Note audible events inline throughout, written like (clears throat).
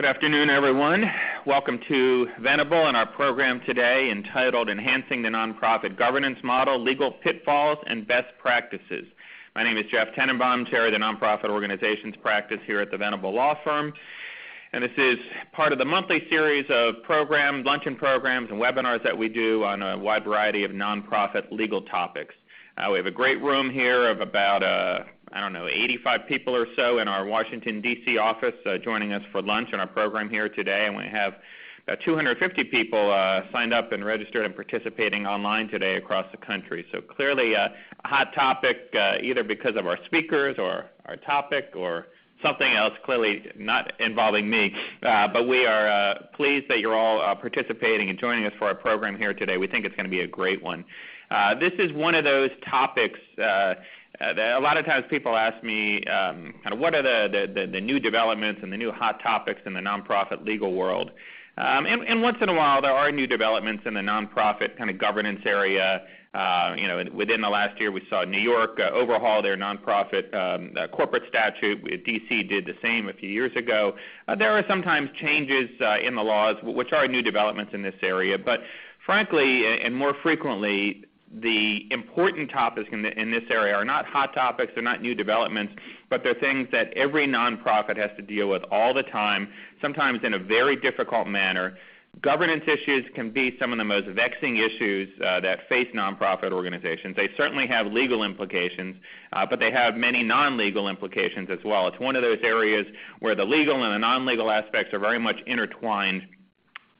Good afternoon, everyone. Welcome to Venable and our program today entitled Enhancing the Nonprofit Governance Model, Legal Pitfalls and Best Practices. My name is Jeff Tenenbaum, Chair of the Nonprofit Organizations Practice here at the Venable Law Firm. And this is part of the monthly series of programs, luncheon programs, and webinars that we do on a wide variety of nonprofit legal topics. Uh, we have a great room here of about uh, I don't know, 85 people or so in our Washington, D.C. office uh, joining us for lunch on our program here today, and we have about 250 people uh, signed up and registered and participating online today across the country. So clearly uh, a hot topic uh, either because of our speakers or our topic or something else, clearly not involving me. Uh, but we are uh, pleased that you're all uh, participating and joining us for our program here today. We think it's going to be a great one. Uh, this is one of those topics a lot of times people ask me um, kind of what are the, the, the, new developments and the new hot topics in the nonprofit legal world. Um, and, and, once in a while, there are new developments in the nonprofit kind of governance area. Uh, you know, within the last year, we saw New York uh, overhaul their nonprofit um, uh, corporate statute. DC did the same a few years ago. Uh, there are sometimes changes uh, in the laws, which are new developments in this area. But frankly, and more frequently, the important topics in, the, in, this area are not hot topics, they're not new developments, but they're things that every nonprofit has to deal with all the time, sometimes in a very difficult manner. Governance issues can be some of the most vexing issues uh, that face nonprofit organizations. They certainly have legal implications, uh, but they have many non-legal implications as well. It's one of those areas where the legal and the non-legal aspects are very much intertwined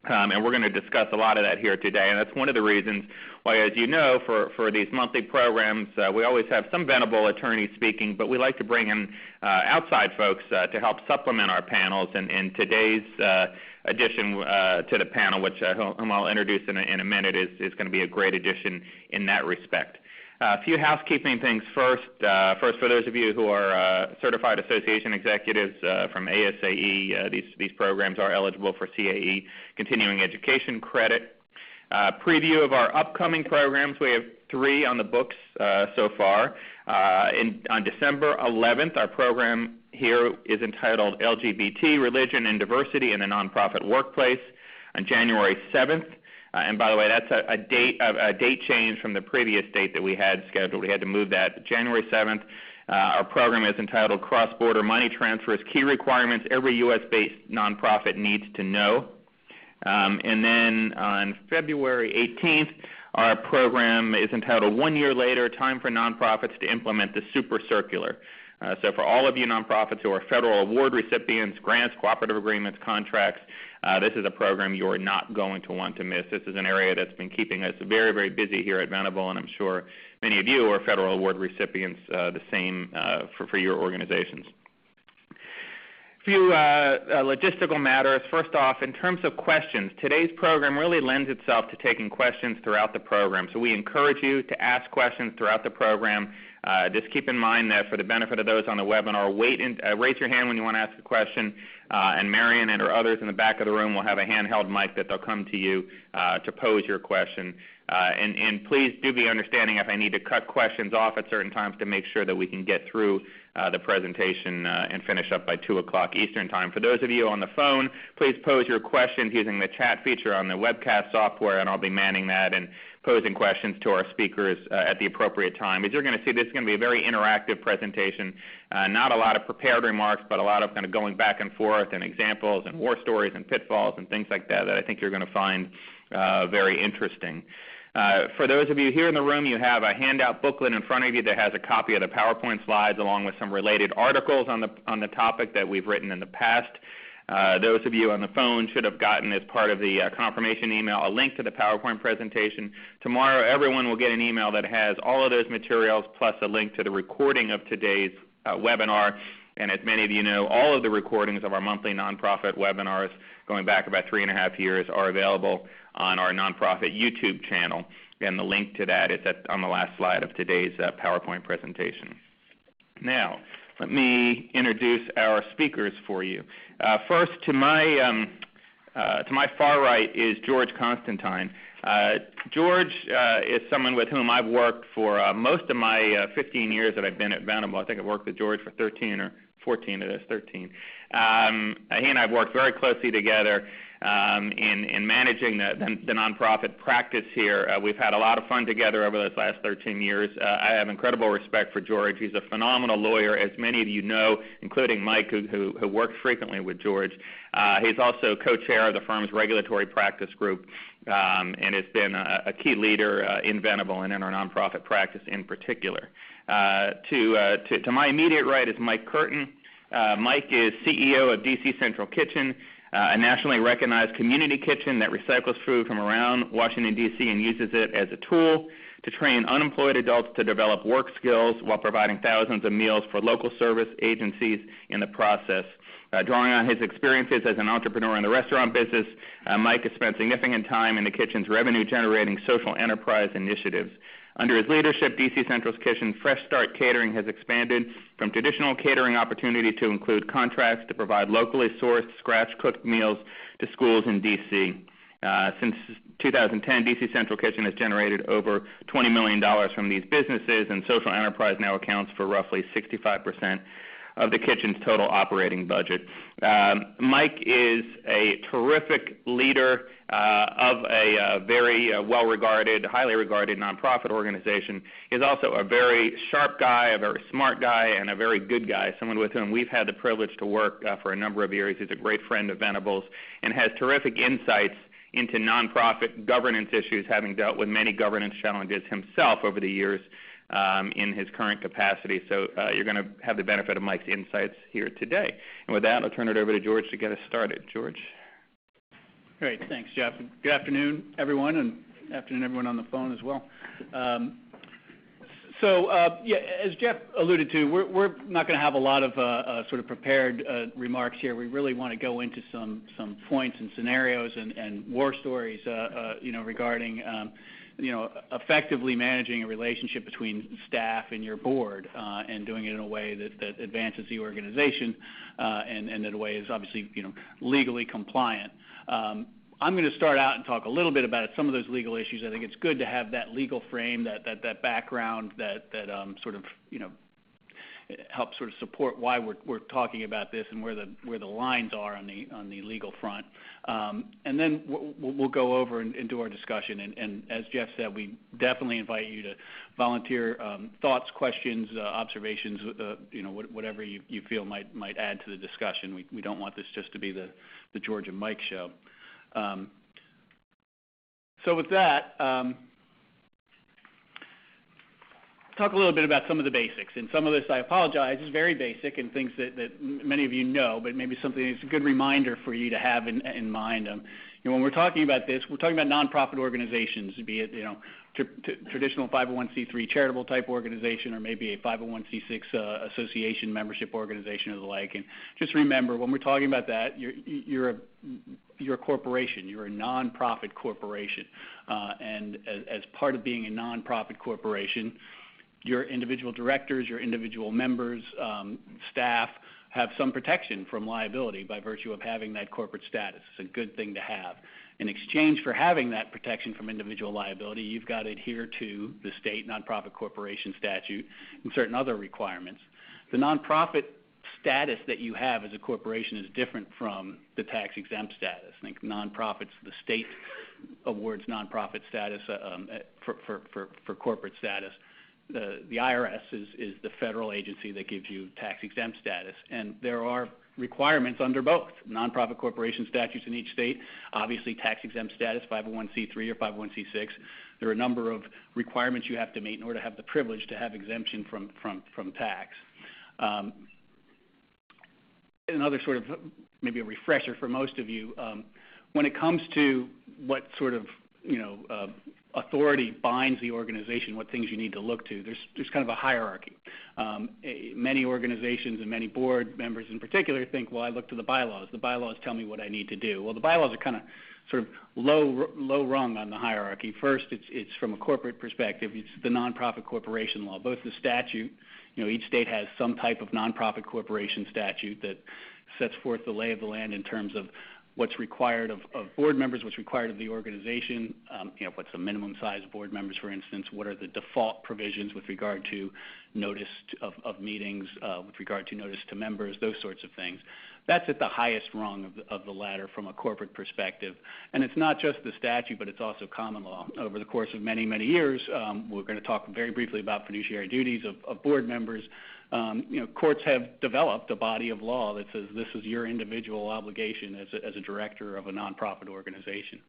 um, and we're going to discuss a lot of that here today. And that's one of the reasons why, as you know, for, for these monthly programs, uh, we always have some Venable attorneys speaking, but we like to bring in uh, outside folks uh, to help supplement our panels. And, and today's uh, addition uh, to the panel, which uh, whom I'll introduce in a, in a minute, is, is going to be a great addition in that respect. A few housekeeping things first. Uh, first, for those of you who are uh, certified association executives uh, from ASAE, these, these programs are eligible for CAE continuing education credit. preview of our upcoming programs. We have three on the books so far. On December 11th, our program here is entitled LGBT, Religion, and Diversity in the Nonprofit Workplace. On January 7th, uh, and by the way, that's a, date change from the previous date that we had scheduled. We had to move that January 7th. Uh, our program is entitled Cross-Border Money Transfers: Key Requirements Every U.S.-Based Nonprofit Needs to Know. Um, and then on February 18th, our program is entitled One Year Later: Time for Nonprofits to Implement the Super Circular. Uh, so for all of you nonprofits who are federal award recipients, grants, cooperative agreements, contracts, uh, this is a program you are not going to want to miss. This is an area that's been keeping us very, very busy here at Venable, and I'm sure many of you are federal award recipients, uh, the same uh, for, your organizations. A few uh, uh, logistical matters. First off, in terms of questions, today's program really lends itself to taking questions throughout the program. So we encourage you to ask questions throughout the program. Uh, just keep in mind that for the benefit of those on the webinar, wait and uh, raise your hand when you want to ask a question, uh, and Marion and or others in the back of the room will have a handheld mic that they'll come to you uh, to pose your question. Uh, and, and, please do be understanding if I need to cut questions off at certain times to make sure that we can get through uh, the presentation and finish up by 2 o'clock Eastern Time. For those of you on the phone, please pose your questions using the chat feature on the webcast software, and I'll be manning that. And posing questions to our speakers uh, at the appropriate time. As you're going to see, this is going to be a very interactive presentation. Uh, not a lot of prepared remarks, but a lot of kind of going back and forth and examples and war stories and pitfalls and things like that that I think you're going to find uh, very interesting. Uh, for those of you here in the room, you have a handout booklet in front of you that has a copy of the PowerPoint slides along with some related articles on the, on the topic that we've written in the past. Uh, those of you on the phone should have gotten as part of the uh, confirmation email a link to the PowerPoint presentation. Tomorrow everyone will get an email that has all of those materials plus a link to the recording of today's uh, webinar. And as many of you know, all of the recordings of our monthly nonprofit webinars going back about three and a half years are available on our nonprofit YouTube channel. And the link to that is at, on the last slide of today's uh, PowerPoint presentation. Now, let me introduce our speakers for you. Uh, first, to my, um, uh, to my far right is George Constantine. Uh, George uh, is someone with whom I've worked for uh, most of my uh, 15 years that I've been at Venable. I think I've worked with George for 13 or 14 of those 13. Um, he and I have worked very closely together in, in managing the, nonprofit practice here. Uh, we've had a lot of fun together over those last 13 years. Uh, I have incredible respect for George. He's a phenomenal lawyer, as many of you know, including Mike, who, works frequently with George. Uh, he's also co-chair of the firm's regulatory practice group um, and has been a, key leader in Venable and in our nonprofit practice in particular. To, my immediate right is Mike Curtin. Mike is CEO of DC Central Kitchen, a nationally recognized community kitchen that recycles food from around Washington, D.C. and uses it as a tool to train unemployed adults to develop work skills while providing thousands of meals for local service agencies in the process. Uh, drawing on his experiences as an entrepreneur in the restaurant business, uh, Mike has spent significant time in the kitchen's revenue-generating social enterprise initiatives. Under his leadership, DC Central's kitchen Fresh Start Catering has expanded from traditional catering opportunity to include contracts to provide locally sourced, scratch-cooked meals to schools in DC. Uh, since 2010, DC Central Kitchen has generated over $20 million from these businesses, and social enterprise now accounts for roughly 65% of the kitchen's total operating budget. Um, Mike is a terrific leader of a uh, very uh, well-regarded, highly regarded nonprofit organization. He's also a very sharp guy, a very smart guy, and a very good guy, someone with whom we've had the privilege to work uh, for a number of years. He's a great friend of Venables and has terrific insights into nonprofit governance issues, having dealt with many governance challenges himself over the years um, in his current capacity. So uh, you're going to have the benefit of Mike's insights here today. And with that, I'll turn it over to George to get us started. George? Great. Thanks, Jeff. Good afternoon, everyone, and afternoon, everyone on the phone as well. Um, so, uh, yeah, as Jeff alluded to, we're, not going to have a lot of uh, uh, sort of prepared remarks here. We really want to go into some points and scenarios and, war stories, you know, regarding um, you know, effectively managing a relationship between staff and your board, and doing it in a way that, advances the organization, and, and in a way is obviously, you know, legally compliant. Um, I'm going to start out and talk a little bit about some of those legal issues. I think it's good to have that legal frame, that that that background, that that um, sort of you know help sort of support why we're, we're talking about this and where the where the lines are on the on the legal front. Um, and then we'll, go over and, do our discussion. And, as Jeff said, we definitely invite you to volunteer um, thoughts, questions, uh, observations, uh, you know, whatever you, feel might might add to the discussion. We, we don't want this just to be the the George and Mike show. Um, so with that. Talk a little bit about some of the basics. And some of this, I apologize, is very basic and things that, that many of you know, but maybe something that's a good reminder for you to have in, in mind. Um, you know, when we're talking about this, we're talking about nonprofit organizations, be it you know tr- traditional 501c3 charitable type organization or maybe a 501c6 uh, association membership organization or the like. And just remember, when we're talking about that, you're you're a you're a corporation. You're a nonprofit corporation, uh, and as, as part of being a nonprofit corporation, your individual directors, your individual members, um, staff have some protection from liability by virtue of having that corporate status. It's a good thing to have. In exchange for having that protection from individual liability, you've got to adhere to the state nonprofit corporation statute and certain other requirements. The nonprofit status that you have as a corporation is different from the tax exempt status. I think nonprofits, the state awards nonprofit status uh, um, for, for, for, for corporate status the, the IRS is, is the federal agency that gives you tax-exempt status. And there are requirements under both nonprofit corporation statutes in each state, obviously tax-exempt status, 501c3 or 501c6. There are a number of requirements you have to meet in order to have the privilege to have exemption from, from, from tax. Um, another sort of maybe a refresher for most of you, um, when it comes to what sort of you know uh, authority binds the organization, what things you need to look to. There's, there's kind of a hierarchy. Um, many organizations and many board members in particular think, well, I look to the bylaws. The bylaws tell me what I need to do. Well, the bylaws are kind of sort of low, low rung on the hierarchy. First, it's, it's from a corporate perspective. It's the nonprofit corporation law. Both the statute, you know, each state has some type of nonprofit corporation statute that sets forth the lay of the land in terms of what's required of board members, what's required of the organization, um, you know, what's the minimum size of board members, for instance, what are the default provisions with regard to notice of meetings, uh, with regard to notice to members, those sorts of things. That's at the highest rung of the ladder from a corporate perspective. And it's not just the statute, but it's also common law. Over the course of many, many years, um, we're gonna talk very briefly about fiduciary duties of board members. Um, you know, courts have developed a body of law that says this is your individual obligation as a director of a nonprofit organization.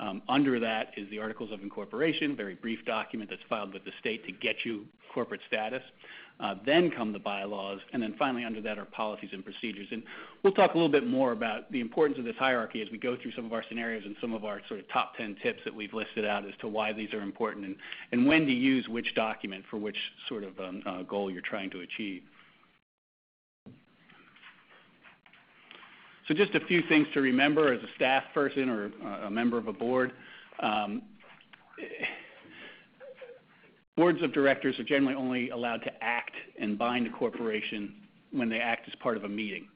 Um, under that is the articles of incorporation, very brief document that's filed with the state to get you corporate status. Uh, then come the bylaws, and then finally under that are policies and procedures. And we'll talk a little bit more about the importance of this hierarchy as we go through some of our scenarios and some of our sort of top 10 tips that we've listed out as to why these are important and when to use which document for which sort of um, uh, goal you're trying to achieve. So just a few things to remember as a staff person or a member of a board. Um, Boards of directors are generally only allowed to act and bind a corporation when they act as part of a meeting.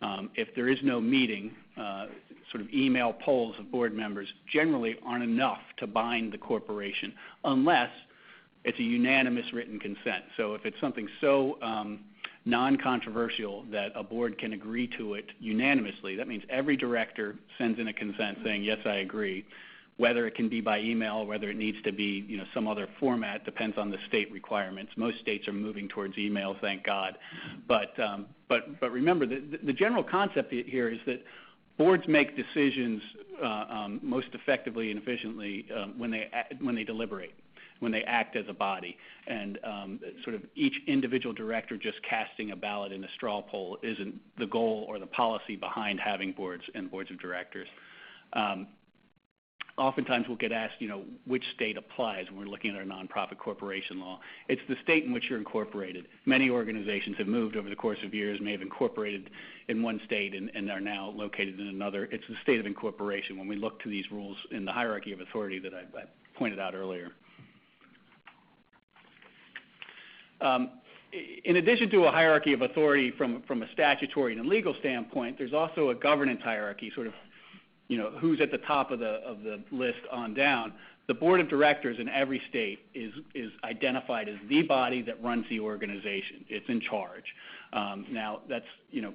Um, if there is no meeting, uh, sort of email polls of board members generally aren't enough to bind the corporation unless it's a unanimous written consent. So if it's something so um, non-controversial that a board can agree to it unanimously, that means every director sends in a consent saying, "Yes, I agree." Whether it can be by email whether it needs to be, you know, some other format depends on the state requirements. Most states are moving towards email, thank God. But um but but remember, the general concept here is that boards make decisions uh, um, most effectively and efficiently um, when they when they deliberate, when they act as a body. And um, sort of each individual director just casting a ballot in a straw poll isn't the goal or the policy behind having boards and boards of directors. Oftentimes we'll get asked, you know, which state applies when we're looking at our nonprofit corporation law. It's the state in which you're incorporated. Many organizations have moved over the course of years, may have incorporated in one state and are now located in another. It's the state of incorporation when we look to these rules in the hierarchy of authority that I pointed out earlier. Um, in addition to a hierarchy of authority from a statutory and legal standpoint, there's also a governance hierarchy, sort of, you know, who's at the top of the of the list on down. The board of directors in every state is is identified as the body that runs the organization. It's in charge. Um, now that's, you know,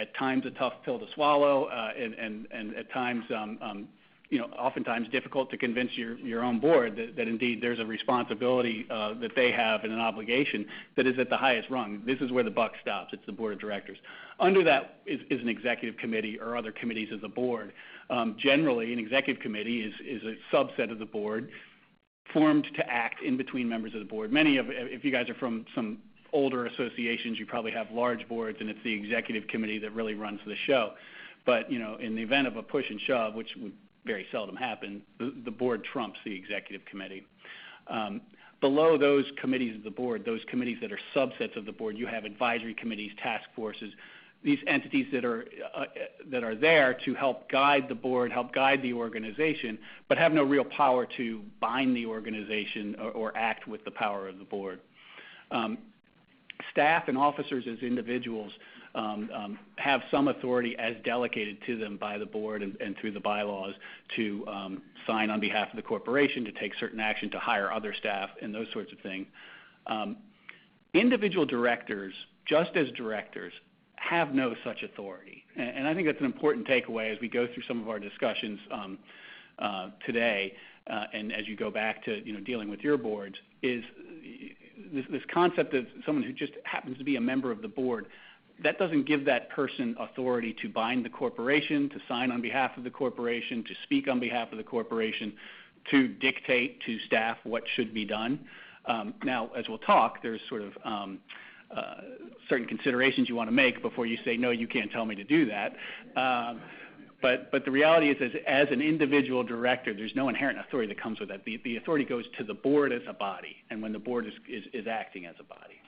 at times a tough pill to swallow, uh, and and and at times, um, um, you know, oftentimes difficult to convince your your own board that that indeed there's a responsibility uh, that they have and an obligation that is at the highest rung. This is where the buck stops. It's the board of directors. Under that is an executive committee or other committees of the board. Um, generally, an executive committee is a subset of the board formed to act in between members of the board. Many of, if you guys are from some older associations, you probably have large boards, and it's the executive committee that really runs the show. But you know, in the event of a push and shove, which would very seldom happen, the board trumps the executive committee. Um, below those committees of the board, those committees that are subsets of the board, you have advisory committees, task forces, these entities that are uh, uh that are there to help guide the board, help guide the organization, but have no real power to bind the organization or act with the power of the board. Um, staff and officers as individuals Um, um, have some authority as delegated to them by the board and through the bylaws to um, sign on behalf of the corporation, to take certain action, to hire other staff, and those sorts of things. Individual directors, just as directors, have no such authority. And I think that's an important takeaway as we go through some of our discussions uh, today, uh, and as you go back to, you know, dealing with your boards, is uh, this concept of someone who just happens to be a member of the board, that doesn't give that person authority to bind the corporation, to sign on behalf of the corporation, to speak on behalf of the corporation, to dictate to staff what should be done. Um, now, as we'll talk, there's sort of um, uh, certain considerations you wanna make before you say, "No, you can't tell me to do that." Um, but, but the reality is, as an individual director, there's no inherent authority that comes with that. The authority goes to the board as a body, and when the board is is acting as a body.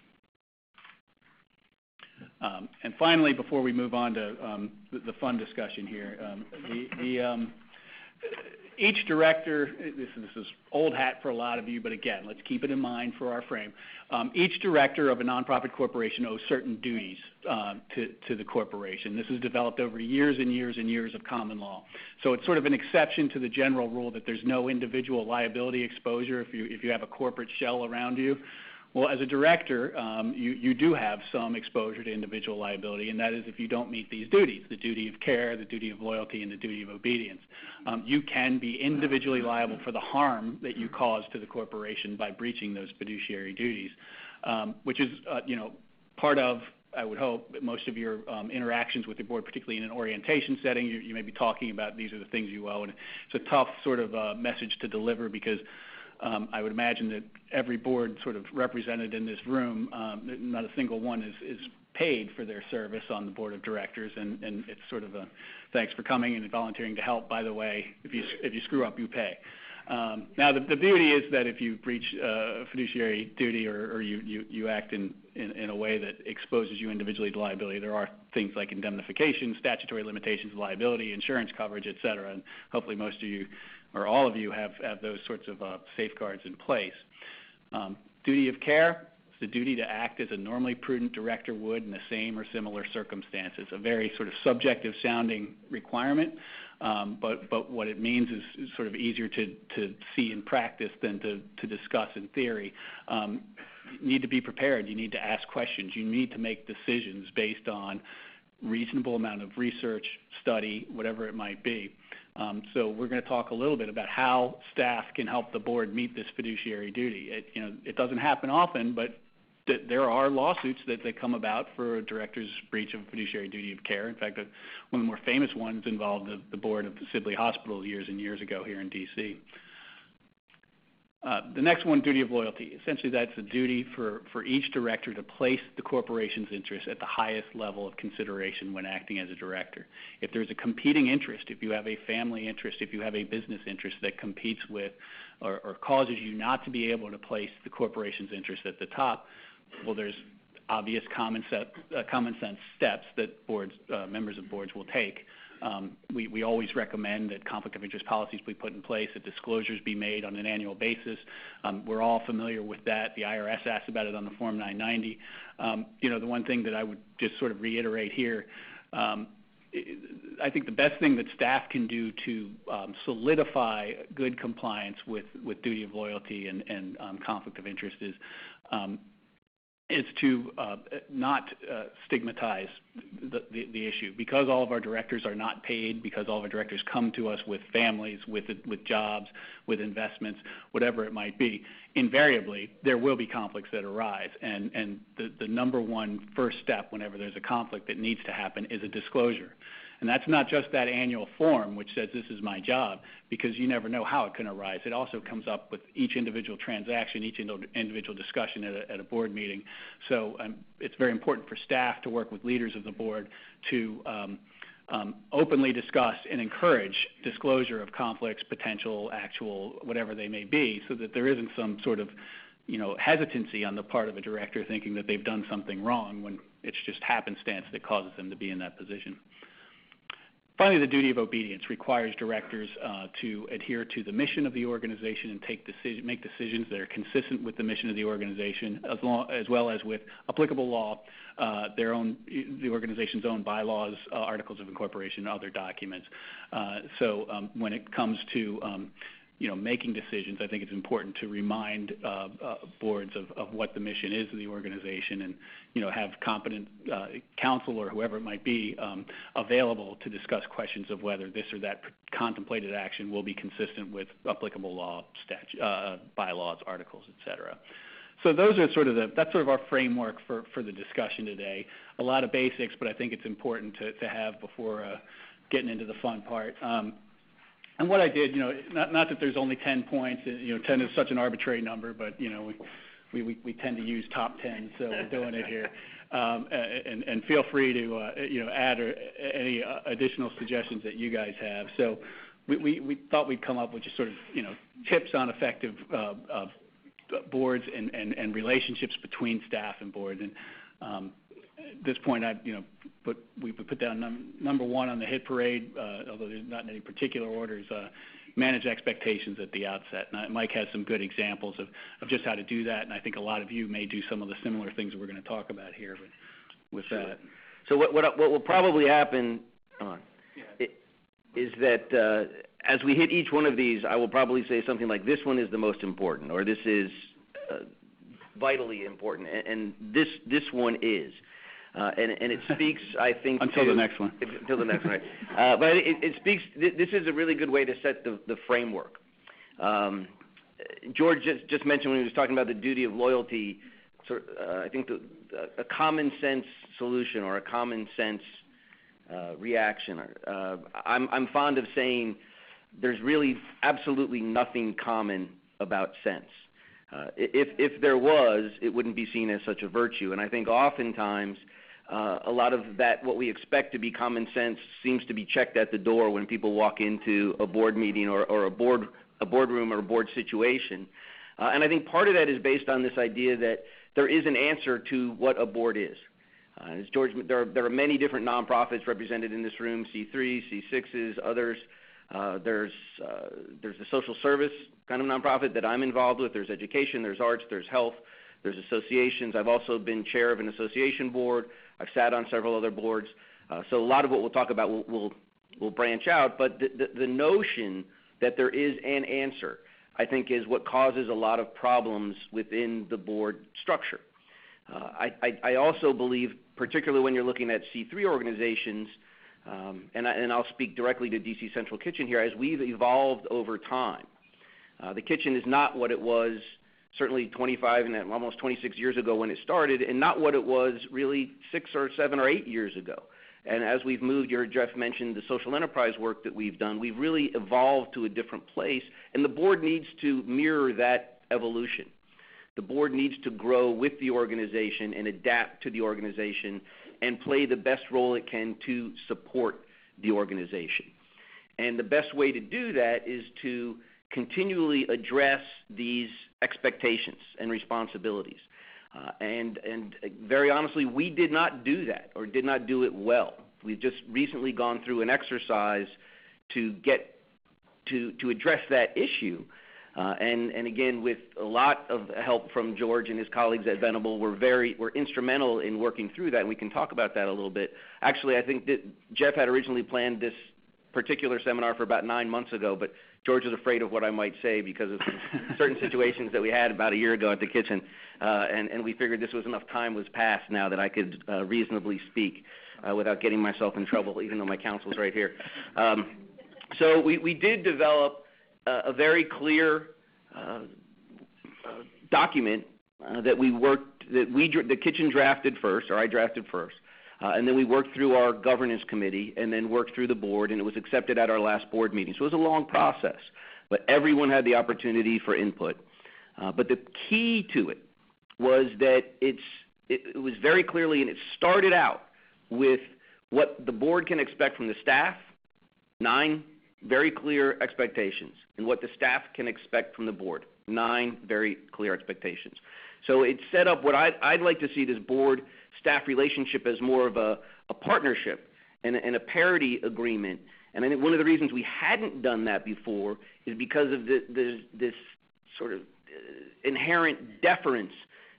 Um, finally, before we move on to um, the fun discussion here, um, each director, this is old hat for a lot of you, but again, let's keep it in mind for our frame. Each director of a nonprofit corporation owes certain duties uh, to the corporation. This is developed over years and years and years of common law. So it's sort of an exception to the general rule that there's no individual liability exposure if you have a corporate shell around you. Well, as a director, um, you do have some exposure to individual liability, and that is if you don't meet these duties, the duty of care, the duty of loyalty, and the duty of obedience. Um, you can be individually liable for the harm that you cause to the corporation by breaching those fiduciary duties, um, which is uh, you know, part of, I would hope, most of your interactions with the board, particularly in an orientation setting. You may be talking about these are the things you owe, and it's a tough sort of uh, message to deliver because Um, I would imagine that every board sort of represented in this room, um, not a single one is paid for their service on the board of directors, and it's sort of a thanks for coming and volunteering to help. By the way, if you screw up, you pay. Um, now, the beauty is that if you breach a fiduciary duty or you act in a way that exposes you individually to liability, there are things like indemnification, statutory limitations liability, insurance coverage, et cetera, and hopefully most of you or all of you have those sorts of uh, safeguards in place. Um, duty of care is the duty to act as a normally prudent director would in the same or similar circumstances. A very sort of subjective sounding requirement, um, but what it means is sort of easier to see in practice than to discuss in theory. Um, you need to be prepared. You need to ask questions. You need to make decisions based on reasonable amount of research, study, whatever it might be. Um, so we're going to talk a little bit about how staff can help the board meet this fiduciary duty. It you know, it doesn't happen often, but there are lawsuits that that come about for a director's breach of fiduciary duty of care. In fact, one of the more famous ones involved the board of Sibley Hospital years and years ago here in D.C. Uh, the next one, duty of loyalty. Essentially, that's a duty for each director to place the corporation's interest at the highest level of consideration when acting as a director. If there's a competing interest, if you have a family interest, if you have a business interest that competes with or causes you not to be able to place the corporation's interest at the top, well, there's obvious common uh, sense steps that boards uh, members of boards will take. Um, we always recommend that conflict of interest policies be put in place, that disclosures be made on an annual basis. Um, we're all familiar with that. The IRS asks about it on the Form 990. Um, you know, The one thing that I would just sort of reiterate here, I think the best thing that staff can do to solidify good compliance with duty of loyalty and conflict of interest is to uh, not uh, stigmatize the the issue. Because all of our directors are not paid, because all of our directors come to us with families, with with jobs, with investments, whatever it might be, invariably, there will be conflicts that arise. And and the, the number one first step whenever there's a conflict that needs to happen is a disclosure. And that's not just that annual form which says, "This is my job," because you never know how it can arise. It also comes up with each individual transaction, each individual discussion at a board meeting. So um, it's very important for staff to work with leaders of the board to um, um, openly discuss and encourage disclosure of conflicts, potential, actual, whatever they may be, so that there isn't some sort of you know, hesitancy on the part of a director thinking that they've done something wrong when it's just happenstance that causes them to be in that position. Finally, the duty of obedience requires directors to adhere to the mission of the organization and take decision, make decisions that are consistent with the mission of the organization, as well as with applicable law, uh, their own, the organization's own bylaws, articles of incorporation, other documents. So um, when it comes to making decisions, I think it's important to remind uh, uh, boards of what the mission is of the organization and you know, have competent uh, counsel or whoever it might be um, available to discuss questions of whether this or that contemplated action will be consistent with applicable law, bylaws, articles, et cetera. So those are sort of the, that's sort of our framework for for the discussion today. A lot of basics, but I think it's important to have before getting into the fun part. Um, And what I did, you know, not that there's only 10 points, you know, 10 is such an arbitrary number, but you know, we tend to use top 10, so we're doing it here. Um, and feel free to uh, you know, add any uh, additional suggestions that you guys have. So we thought we'd come up with just sort of you know, tips on effective uh, boards and relationships between staff and boards. Um, at this point, I'd, you know, we put down number one on the hit parade, uh, although there's not in any particular orders, uh, manage expectations at the outset. Mike has some good examples of just how to do that, and I think a lot of you may do some of the similar things that we're going to talk about here with that. So what what will probably happen uh, is that as we hit each one of these, I will probably say something like, "This one is the most important," or, "This is vitally important." And this this one is. Uh, and it (laughs) speaks, I think to- Until the next one. (laughs) Until the next one, right. Uh, it speaks. This is a really good way to set the framework. Um, George just mentioned when he was talking about the duty of loyalty, sort of, I think a common sense solution or a common sense reaction. I'm fond of saying there's really absolutely nothing common about sense. If there was, it wouldn't be seen as such a virtue. And I think oftentimes, a lot of that, what we expect to be common sense, seems to be checked at the door when people walk into a board meeting or a board a boardroom or a board situation. Uh, and I think part of that is based on this idea that there is an answer to what a board is. Uh, as George, there are many different nonprofits represented in this room, C3, C6s, others. There's there's the social service kind of nonprofit that I'm involved with. There's education, there's arts, there's health, there's associations. I've also been chair of an association board. I've sat on several other boards. Uh, so a lot of what we'll talk about will branch out. But the notion that there is an answer, I think, is what causes a lot of problems within the board structure. Uh, I also believe, particularly when you're looking at C3 organizations, um, and I'll speak directly to DC Central Kitchen here, as we've evolved over time. Uh, the kitchen is not what it was certainly 25 and almost 26 years ago when it started, and not what it was really six or seven or eight years ago. And as we've moved, you heard Jeff mentioned the social enterprise work that we've done. We've really evolved to a different place, and the board needs to mirror that evolution. The board needs to grow with the organization and adapt to the organization and play the best role it can to support the organization. And the best way to do that is to continually address these expectations and responsibilities. And and very honestly, we did not do that or did not do it well. We've just recently gone through an exercise to get to, to address that issue. Uh, and and again, with a lot of help from George and his colleagues at Venable, we're instrumental in working through that, and we can talk about that a little bit. Actually, I think that Jeff had originally planned this particular seminar for about nine months ago, but George was afraid of what I might say because of certain situations that we had about a year ago at the kitchen. Uh and we figured this was enough time was passed now that I could uh, reasonably speak uh, without getting myself in trouble, even though my counsel's right here. Um, so we we did develop a very clear uh, document that we worked that we the kitchen drafted first, or I drafted first. And then we worked through our governance committee and then worked through the board, and it was accepted at our last board meeting. So it was a long process, but everyone had the opportunity for input. Uh, but the key to it was that it's, it was very clearly, and it started out with what the board can expect from the staff, nine very clear expectations, and what the staff can expect from the board, nine very clear expectations. So it set up what I'd like to see this board-staff relationship as more of a partnership and a parity agreement. And I think one of the reasons we hadn't done that before is because of this sort of uh, inherent deference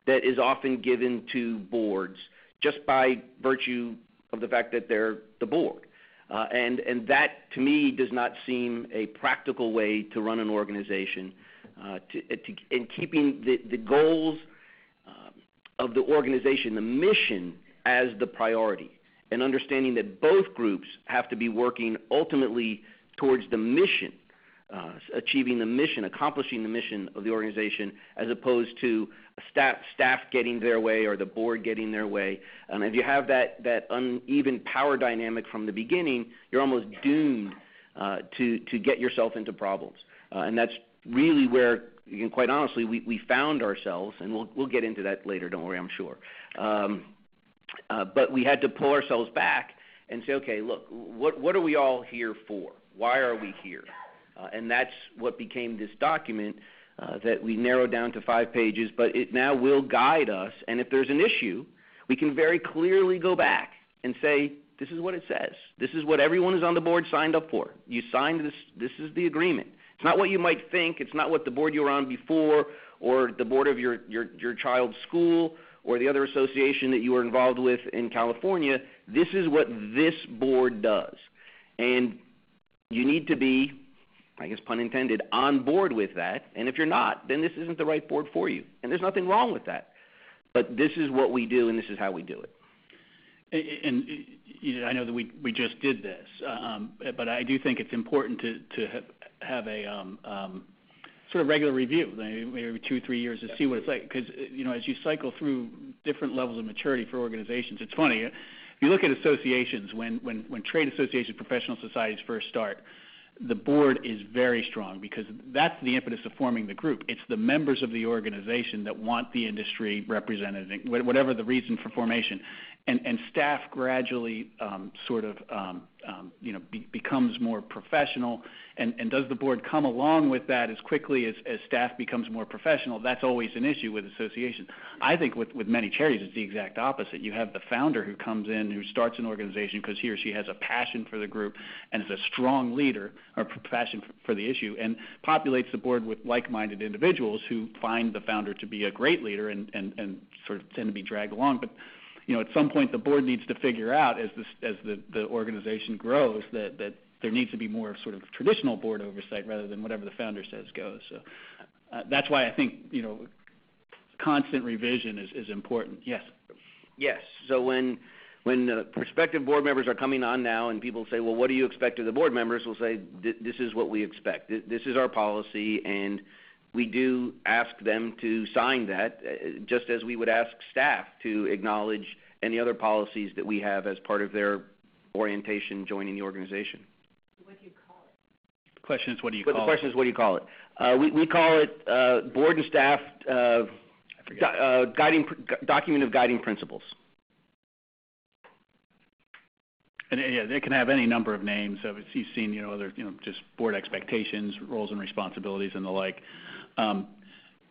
that is often given to boards just by virtue of the fact that they're the board. Uh, and that, to me, does not seem a practical way to run an organization, uh, in keeping the goals of the organization, the mission as the priority, and understanding that both groups have to be working ultimately towards the mission, uh, achieving the mission, accomplishing the mission of the organization, as opposed to staff staff getting their way or the board getting their way. And if you have that uneven power dynamic from the beginning, you're almost doomed uh, to to get yourself into problems. Uh, and that's really where, quite honestly, we found ourselves, and we'll get into that later, don't worry, I'm sure. Um uh, but we had to pull ourselves back and say, "Okay, look, what are we all here for? Why are we here?" Uh, and that's what became this document uh, that we narrowed down to five pages, but it now will guide us. And if there's an issue we can very clearly go back and say, this is what it says. This is what everyone who's on the board signed up for. You signed this, this is the agreement. It's not what you might think, it's not what the board you were on before, or the board of your, your, your child's school, or the other association that you were involved with in California. This is what this board does. And you need to be, I guess pun intended, on board with that. And if you're not, then this isn't the right board for you. And there's nothing wrong with that. But this is what we do, and this is how we do it. And you know, I know that we we just did this, um, but I do think it's important to to have a um, um, sort of regular review, maybe two, three years, to see what it's like. Because you know, as you cycle through different levels of maturity for organizations, it's funny. If you look at associations, when when when trade associations, professional societies first start, the board is very strong because that's the impetus of forming the group. It's the members of the organization that want the industry represented, whatever the reason for formation and, staff gradually um, sort of um, um, you know becomes more professional. And, does the board come along with that as quickly as, staff becomes more professional? That's always an issue with associations. I think with, many charities it's the exact opposite. You have the founder who comes in who starts an organization because he or she has a passion for the group and is a strong leader or passion for, the issue and populates the board with like-minded individuals who find the founder to be a great leader and sort of tend to be dragged along. But you know, at some point the board needs to figure out as this as the, the organization grows that, that there needs to be more sort of traditional board oversight rather than whatever the founder says goes. So uh, that's why I think you know constant revision is, is important. Yes. Yes. So when when uh, prospective board members are coming on now and people say, well, what do you expect of the board members? We'll say, this is what we expect. This is our policy, and we do ask them to sign that, uh, just as we would ask staff to acknowledge any other policies that we have as part of their orientation joining the organization. What do you call it? The question is, what do you but call it? the question is, what do you call it? Uh, we, we call it uh, board and staff uh, do, uh, guiding document of guiding principles. And yeah, they can have any number of names. So you've seen, you know, other, you know, just board expectations, roles and responsibilities, and the like. Um,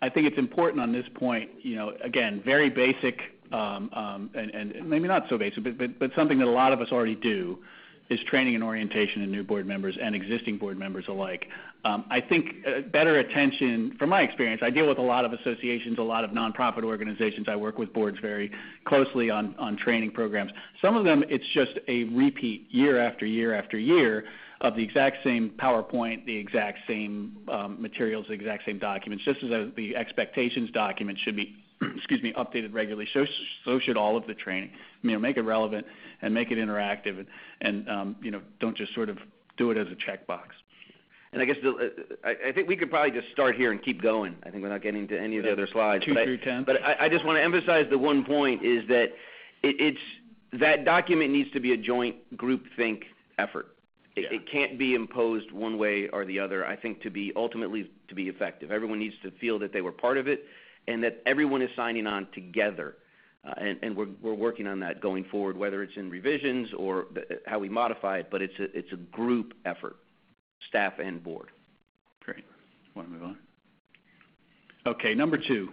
I think it's important on this point, you know, again, very basic, um, um, and maybe not so basic, but something that a lot of us already do, is training and orientation in new board members and existing board members alike. I think uh, better attention, from my experience, I deal with a lot of associations, a lot of nonprofit organizations. I work with boards very closely on training programs. Some of them, it's just a repeat year after year after year of the exact same PowerPoint, the exact same um, materials, the exact same documents, just as the expectations document should be, (clears throat) excuse me, updated regularly. So, so should all of the training. You know, make it relevant and make it interactive, and, and um, you know, don't just sort of do it as a checkbox. And I guess the, uh, I, I think we could probably just start here and keep going. I think without getting to any of the other slides. Two but through I, ten. But I, I just want to emphasize the one point is that it, it's that document needs to be a joint group think effort. It, Yeah. it can't be imposed one way or the other, I think, to be ultimately to be effective. Everyone needs to feel that they were part of it and that everyone is signing on together. Uh, and, and we're, we're working on that going forward, whether it's in revisions or the, how we modify it, but it's a, it's a group effort, staff and board. Great. Want to move on? Okay, number two,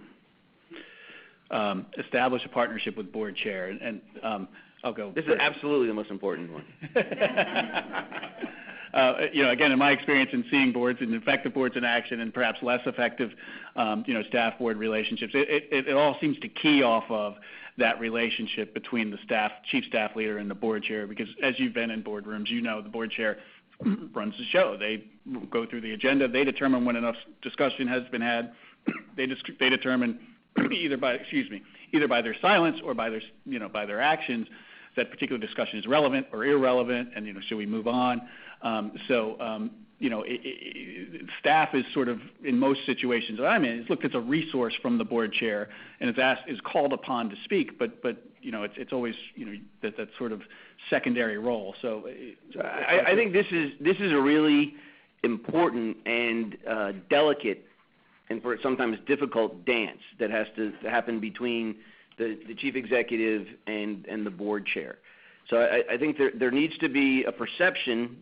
um, establish a partnership with board chair. And, and um, I'll go. This is absolutely the most important one. (laughs) uh, you know, again, in my experience in seeing boards and effective boards in action and perhaps less effective, um, you know, staff board relationships, it, it, it all seems to key off of that relationship between the staff, chief staff leader and the board chair, because as you've been in boardrooms, you know the board chair (clears throat) runs the show. They go through the agenda. They determine when enough discussion has been had. (clears throat) they, they determine (clears throat) either by, excuse me, either by their silence or by their, you know, by their actions that particular discussion is relevant or irrelevant, and you know, should we move on? Um, so, um, you know, it, it, staff is sort of in most situations that I'm in, it's looked as a resource from the board chair, and it's asked is called upon to speak, but but you know, it's it's always you know that that sort of secondary role. So, uh, I, I think this is this is a really important and uh, delicate and for sometimes difficult dance that has to happen between the, the chief executive and, and the board chair. So I, I think there, there needs to be a perception,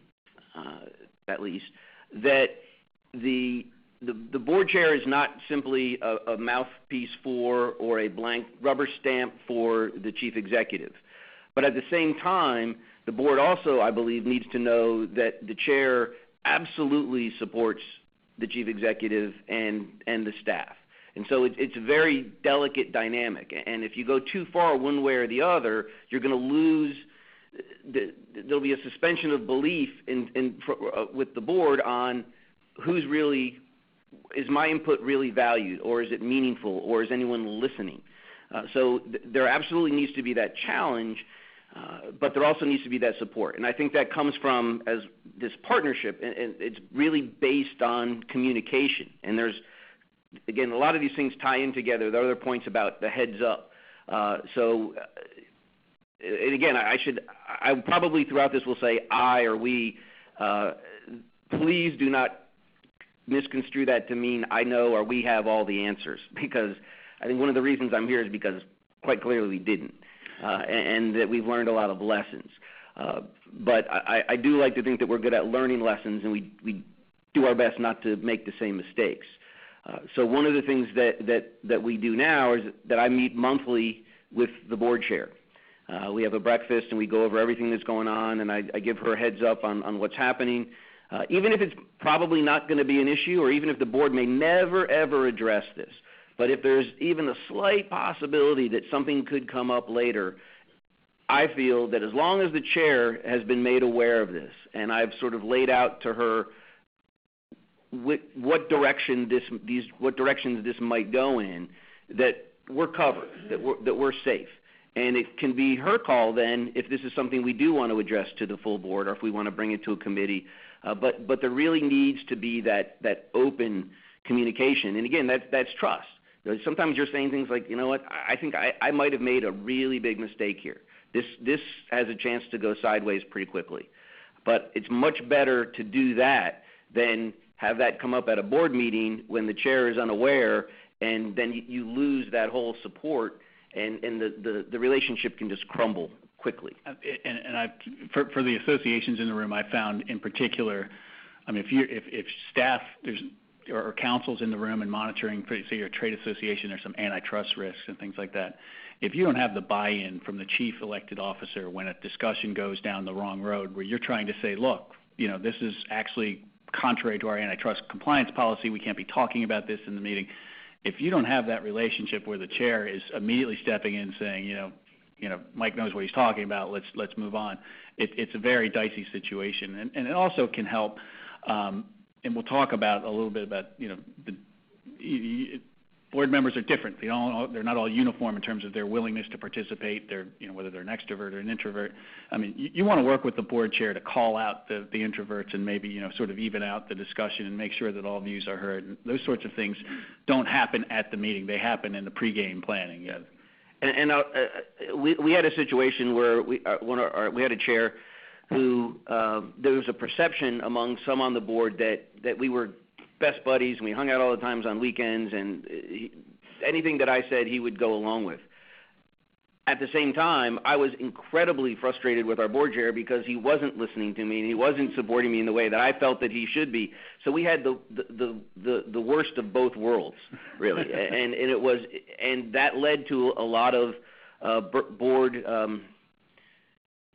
uh, at least, that the the board chair is not simply a mouthpiece for or a blank rubber stamp for the chief executive. But at the same time, the board also, I believe, needs to know that the chair absolutely supports the chief executive and, and the staff. And so it's a very delicate dynamic. And if you go too far one way or the other, you're gonna lose. There'll be a suspension of belief in uh, with the board on who's really is my input really valued, or is it meaningful, or is anyone listening? Uh, so there absolutely needs to be that challenge, uh, but there also needs to be that support. And I think that comes from as this partnership, and it's really based on communication. And there's, again, a lot of these things tie in together. There are other points about the heads up. Uh, so, uh, and again, I should, I probably throughout this will say I or we. Uh, please do not misconstrue that to mean I know or we have all the answers, (laughs) because I think one of the reasons I'm here is because quite clearly we didn't, and that we've learned a lot of lessons. But I do like to think that we're good at learning lessons, and we do our best not to make the same mistakes. So one of the things that that, that we do now is that I meet monthly with the board chair. Uh, we have a breakfast, and we go over everything that's going on, and I give her a heads-up on what's happening. Uh, even if it's probably not gonna be an issue, or even if the board may never, ever address this, but if there's even a slight possibility that something could come up later, I feel that as long as the chair has been made aware of this, and I've sort of laid out to her what direction this these what directions this might go in, that we're covered, that we're safe. And it can be her call then, if this is something we do want to address to the full board or if we want to bring it to a committee. Uh, but but there really needs to be that that open communication. And again, that that's trust. Sometimes you're saying things like, "You know what? I think I might have made a really big mistake here. This this has a chance to go sideways pretty quickly." But it's much better to do that than have that come up at a board meeting when the chair is unaware, and then you lose that whole support, and and the the relationship can just crumble quickly. Uh, and I, for for the associations in the room, I found in particular, I mean, if you, if, if staff there's, or counsels in the room and monitoring, say, your trade association, there's some antitrust risks and things like that. If you don't have the buy-in from the chief elected officer when a discussion goes down the wrong road, where you're trying to say, "Look, you know, this is actually contrary to our antitrust compliance policy, we can't be talking about this in the meeting." If you don't have that relationship where the chair is immediately stepping in, saying, "You know, you know, Mike knows what he's talking about, let's let's move on," it's a very dicey situation. And it also can help, um, and we'll talk about a little bit about, you know, the board members are different. They all, they're not all uniform in terms of their willingness to participate. They're, you know, whether they're an extrovert or an introvert. I mean, you wanna work with the board chair to call out the the introverts and maybe, you know, sort of even out the discussion and make sure that all views are heard. And those sorts of things don't happen at the meeting. They happen in the pregame planning. Yeah. Uh, uh, we had a situation where we uh, are we had a chair who there was a perception among some on the board that, that we were best buddies, and we hung out all the times on weekends, and uh, anything that I said, he would go along with. At the same time, I was incredibly frustrated with our board chair because he wasn't listening to me, and he wasn't supporting me in the way that I felt that he should be. So we had the the the the worst of both worlds, really. (laughs) And and it was and that led to a lot of uh, board um,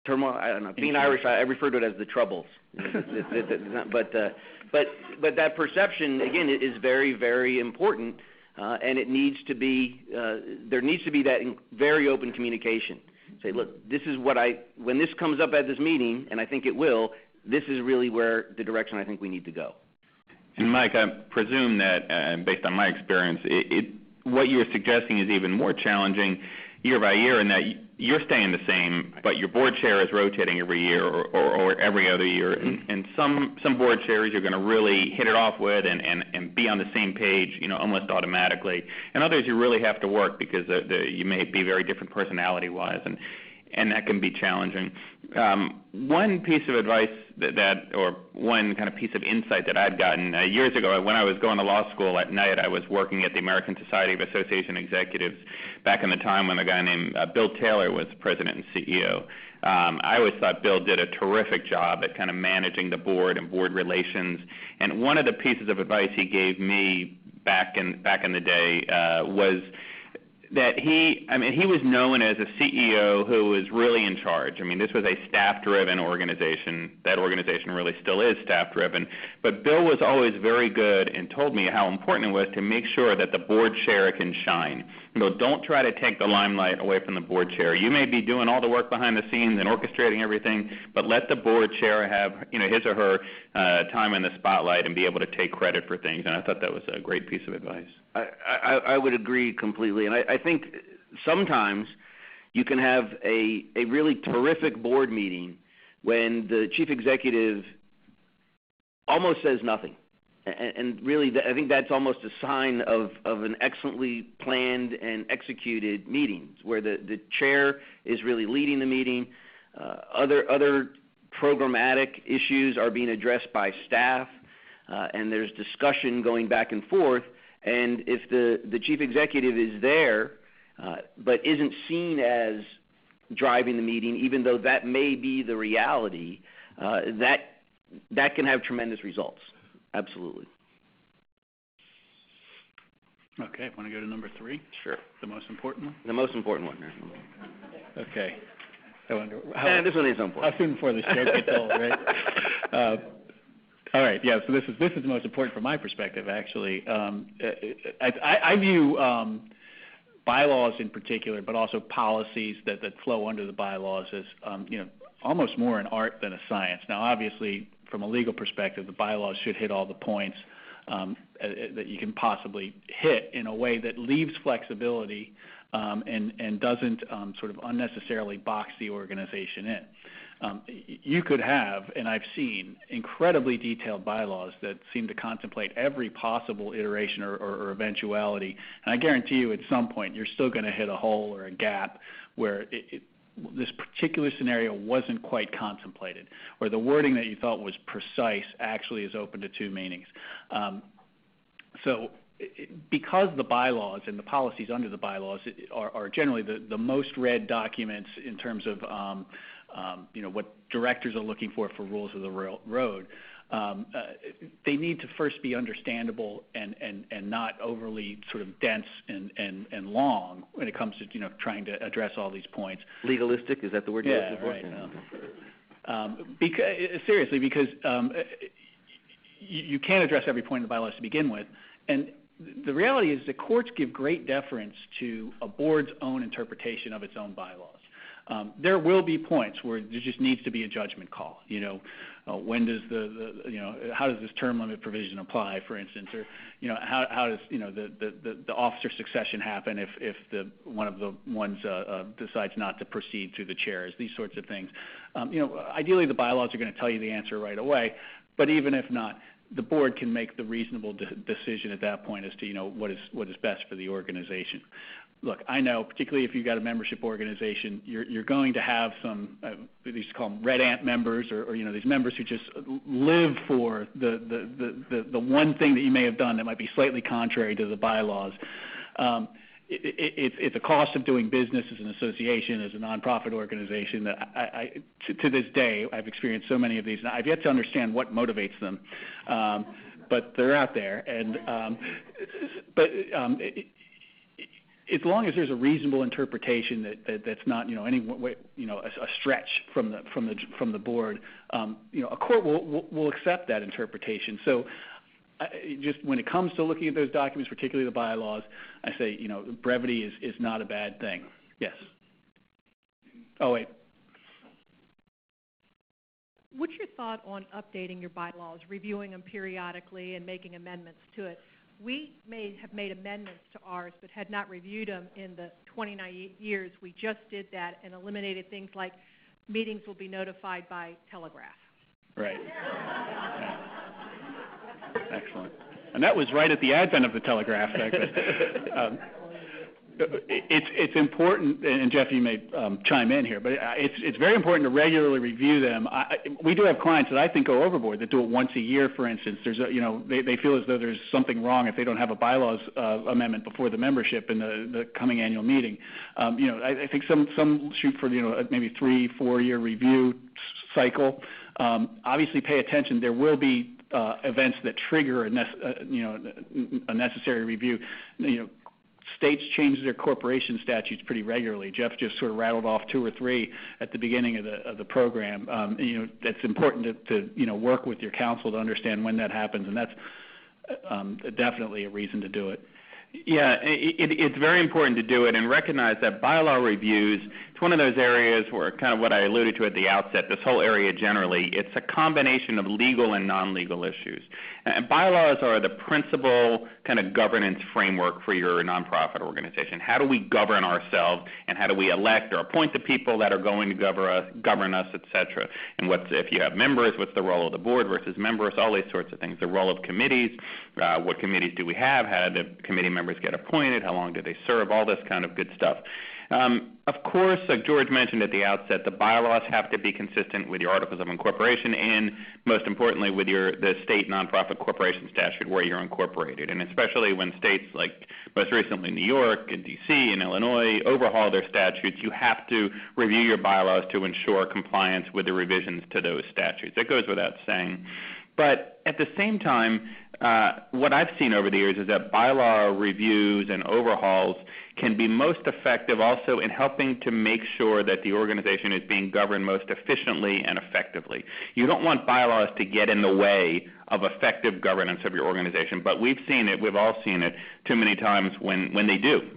turmoil. I don't know. Being Irish, I refer to it as the troubles. (laughs) But uh, but but that perception, again, is very, very important, uh, and it needs to be, uh, there needs to be that very open communication. Say, "Look, this is what I... When this comes up at this meeting, and I think it will, this is really where the direction I think we need to go. And Mike, I presume that, uh, based on my experience, it what you're suggesting is even more challenging year by year, in that you're staying the same, but your board chair is rotating every year or every other year. And some some board chairs, you're gonna really hit it off with and and be on the same page, you know, almost automatically. And others, you really have to work because you may be very different personality-wise. And and that can be challenging. Um, one piece of advice that, that, or one kind of piece of insight that I'd gotten uh, years ago when I was going to law school at night, I was working at the American Society of Association Executives back in the time when a guy named uh, Bill Taylor was president and CEO. Um, I always thought Bill did a terrific job at kind of managing the board and board relations. And one of the pieces of advice he gave me back in back in the day uh, was that he, I mean, he was known as a CEO who was really in charge. I mean, this was a staff-driven organization. That organization really still is staff-driven. But Bill was always very good and told me how important it was to make sure that the board chair can shine. You know, don't try to take the limelight away from the board chair. You may be doing all the work behind the scenes and orchestrating everything, but let the board chair have, you know, his or her uh, time in the spotlight and be able to take credit for things. And I thought that was a great piece of advice. I, I, I would agree completely, and I, I think sometimes you can have a, a really terrific board meeting when the chief executive almost says nothing. And, really, I think that's almost a sign of, an excellently planned and executed meeting, where the, chair is really leading the meeting. Uh, other, programmatic issues are being addressed by staff, uh, and there's discussion going back and forth. And if the, chief executive is there, uh, but isn't seen as driving the meeting, even though that may be the reality, that can have tremendous results. Absolutely. Okay, want to go to number three, Sure. the most important one? The most important one. Okay. I wonder, how, Eh, this one is important. how soon before this joke gets old, right? (laughs) Uh, all right, yeah, so this is, this is the most important from my perspective, actually. Um, I, I, I view um, bylaws in particular, but also policies that, that flow under the bylaws as, um, you know, almost more an art than a science. Now, obviously, from a legal perspective, the bylaws should hit all the points um, uh, uh, that you can possibly hit in a way that leaves flexibility um, and, and doesn't um, sort of unnecessarily box the organization in. Um, you could have, and I've seen, incredibly detailed bylaws that seem to contemplate every possible iteration or, or, or eventuality, and I guarantee you at some point you're still going to hit a hole or a gap where it, it, this particular scenario wasn't quite contemplated, or the wording that you thought was precise actually is open to two meanings. Um, so because the bylaws and the policies under the bylaws are, are generally the, the most read documents in terms of um, um, you know what directors are looking for for rules of the road, they need to first be understandable and, and, and not overly sort of dense and, and, and long when it comes to you know trying to address all these points. Legalistic, is that the word you're Yeah, looking for? right. Um, because, seriously, because um, you, you can't address every point in the bylaws to begin with, and the reality is the courts give great deference to a board's own interpretation of its own bylaws. Um, there will be points where there just needs to be a judgment call. You know, uh, when does the, the you know how does this term limit provision apply, for instance, or you know how how does you know the the, the, officer succession happen if if the one of the ones uh, uh, decides not to proceed through the chairs, these sorts of things. Um, you know, ideally the bylaws are going to tell you the answer right away, but even if not, the board can make the reasonable de- decision at that point as to you know what is what is best for the organization. Look, I know, particularly if you've got a membership organization, you're, you're going to have some, uh, we call them red ant members, or, or you know these members who just live for the, the, the, the, the one thing that you may have done that might be slightly contrary to the bylaws. Um, it, it, it's, it's a cost of doing business as an association, as a nonprofit organization that I, I to, to this day I've experienced so many of these, and I've yet to understand what motivates them. Um, but they're out there, and um, but um, it, as long as there's a reasonable interpretation that, that that's not you know any way you know a, a stretch from the from the from the board, um, you know a court will, will will accept that interpretation. So. I, just when it comes to looking at those documents, particularly the bylaws, I say you know brevity is is not a bad thing. Yes. Oh wait. What's your thought on updating your bylaws, reviewing them periodically and making amendments to it? We may have made amendments to ours, but had not reviewed them in the 29 years. We just did that and eliminated things like meetings will be notified by telegraph. Right. Excellent. And that was right at the advent of the telegraph. Um, it's it's important, and Jeff, you may um, chime in here, but it's it's very important to regularly review them. We do have clients that I think go overboard that do it once a year, for instance. There's you know they feel as though there's something wrong if they don't have a bylaws uh, amendment before the membership in the coming annual meeting. Um, you know I, think some some shoot for you know maybe three four year review cycle. Um, obviously, pay attention. There will be uh, events that trigger a, uh, you know, a necessary review. States change their corporation statutes pretty regularly. Jeff just sort of rattled off two or three at the beginning of the of the program. Um, you know, it's important to, to you know work with your counsel to understand when that happens, and that's um, definitely a reason to do it. Yeah, it, it's very important to do it and recognize that bylaw reviews, one of those areas where kind of what I alluded to at the outset, this whole area generally, it's a combination of legal and non-legal issues. And bylaws are the principal kind of governance framework for your nonprofit organization. How do we govern ourselves and how do we elect or appoint the people that are going to govern us, govern us et cetera? And what's, if you have members, what's the role of the board versus members, all these sorts of things. The role of committees, uh, what committees do we have, how do the committee members members get appointed, how long do they serve, all this kind of good stuff. Um, of course, like George mentioned at the outset, the bylaws have to be consistent with your articles of incorporation and, most importantly, with your the state nonprofit corporation statute where you're incorporated. And especially when states like most recently New York and D.C. and Illinois overhaul their statutes, you have to review your bylaws to ensure compliance with the revisions to those statutes. That goes without saying. But at the same time, uh, what I've seen over the years is that bylaw reviews and overhauls can be most effective also in helping to make sure that the organization is being governed most efficiently and effectively. You don't want bylaws to get in the way of effective governance of your organization, but we've seen it, we've all seen it too many times when, when they do.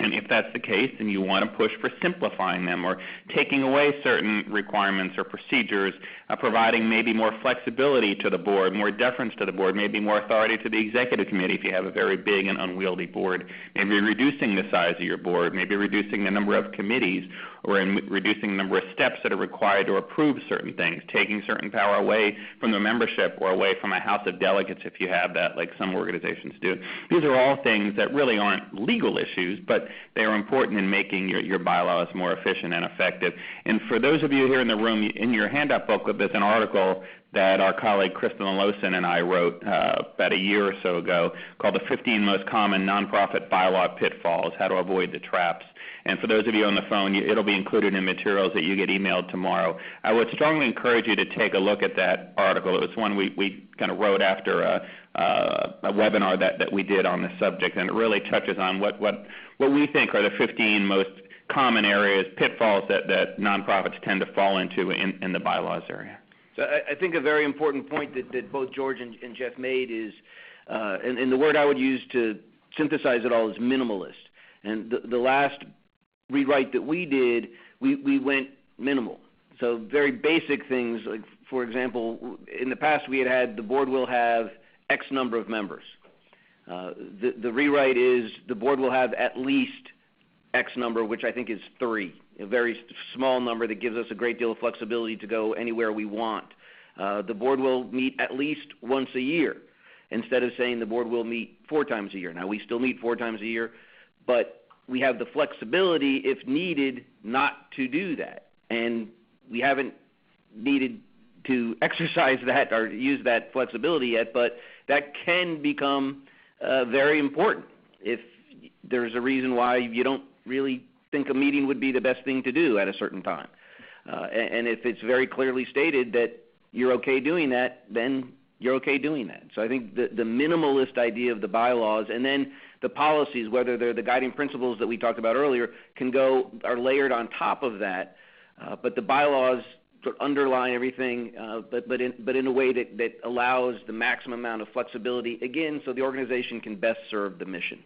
And if that's the case, then you want to push for simplifying them or taking away certain requirements or procedures, uh, providing maybe more flexibility to the board, more deference to the board, maybe more authority to the executive committee if you have a very big and unwieldy board, maybe reducing the size of your board, maybe reducing the number of committees or in reducing the number of steps that are required to approve certain things, taking certain power away from the membership or away from a House of Delegates if you have that, like some organizations do. These are all things that really aren't legal issues, but they are important in making your, your bylaws more efficient and effective. And for those of you here in the room, in your handout booklet, there's an article that our colleague Kristalyn Loson and I wrote uh, about a year or so ago called The 15 Most Common Nonprofit Bylaw Pitfalls, How to Avoid the Traps. And for those of you on the phone, it'll be included in materials that you get emailed tomorrow. I would strongly encourage you to take a look at that article. It was one we, we kind of wrote after a, a webinar that, that we did on the subject, and it really touches on what, what, what we think are the 15 most common areas, pitfalls that, that nonprofits tend to fall into in, in the bylaws area. So I, I think a very important point that, that both George and, and Jeff made is, uh, and, and the word I would use to synthesize it all is minimalist. And the, the last rewrite that we did, we, we went minimal. So very basic things, like for example, in the past we had had the board will have X number of members. Uh, the, the rewrite is the board will have at least X number, which I think is three, a very small number that gives us a great deal of flexibility to go anywhere we want. Uh, the board will meet at least once a year instead of saying the board will meet four times a year. Now, we still meet four times a year, but we have the flexibility, if needed, not to do that. And we haven't needed to (laughs) exercise that or use that flexibility yet, but that can become uh, very important if there's a reason why you don't really think a meeting would be the best thing to do at a certain time. Uh, and, if it's very clearly stated that you're okay doing that, then you're okay doing that. So I think the, the minimalist idea of the bylaws and then the policies, whether they're the guiding principles that we talked about earlier, can go are layered on top of that. Uh, but the bylaws sort of underline everything, uh, but but in but in a way that that allows the maximum amount of flexibility again, so the organization can best serve the mission.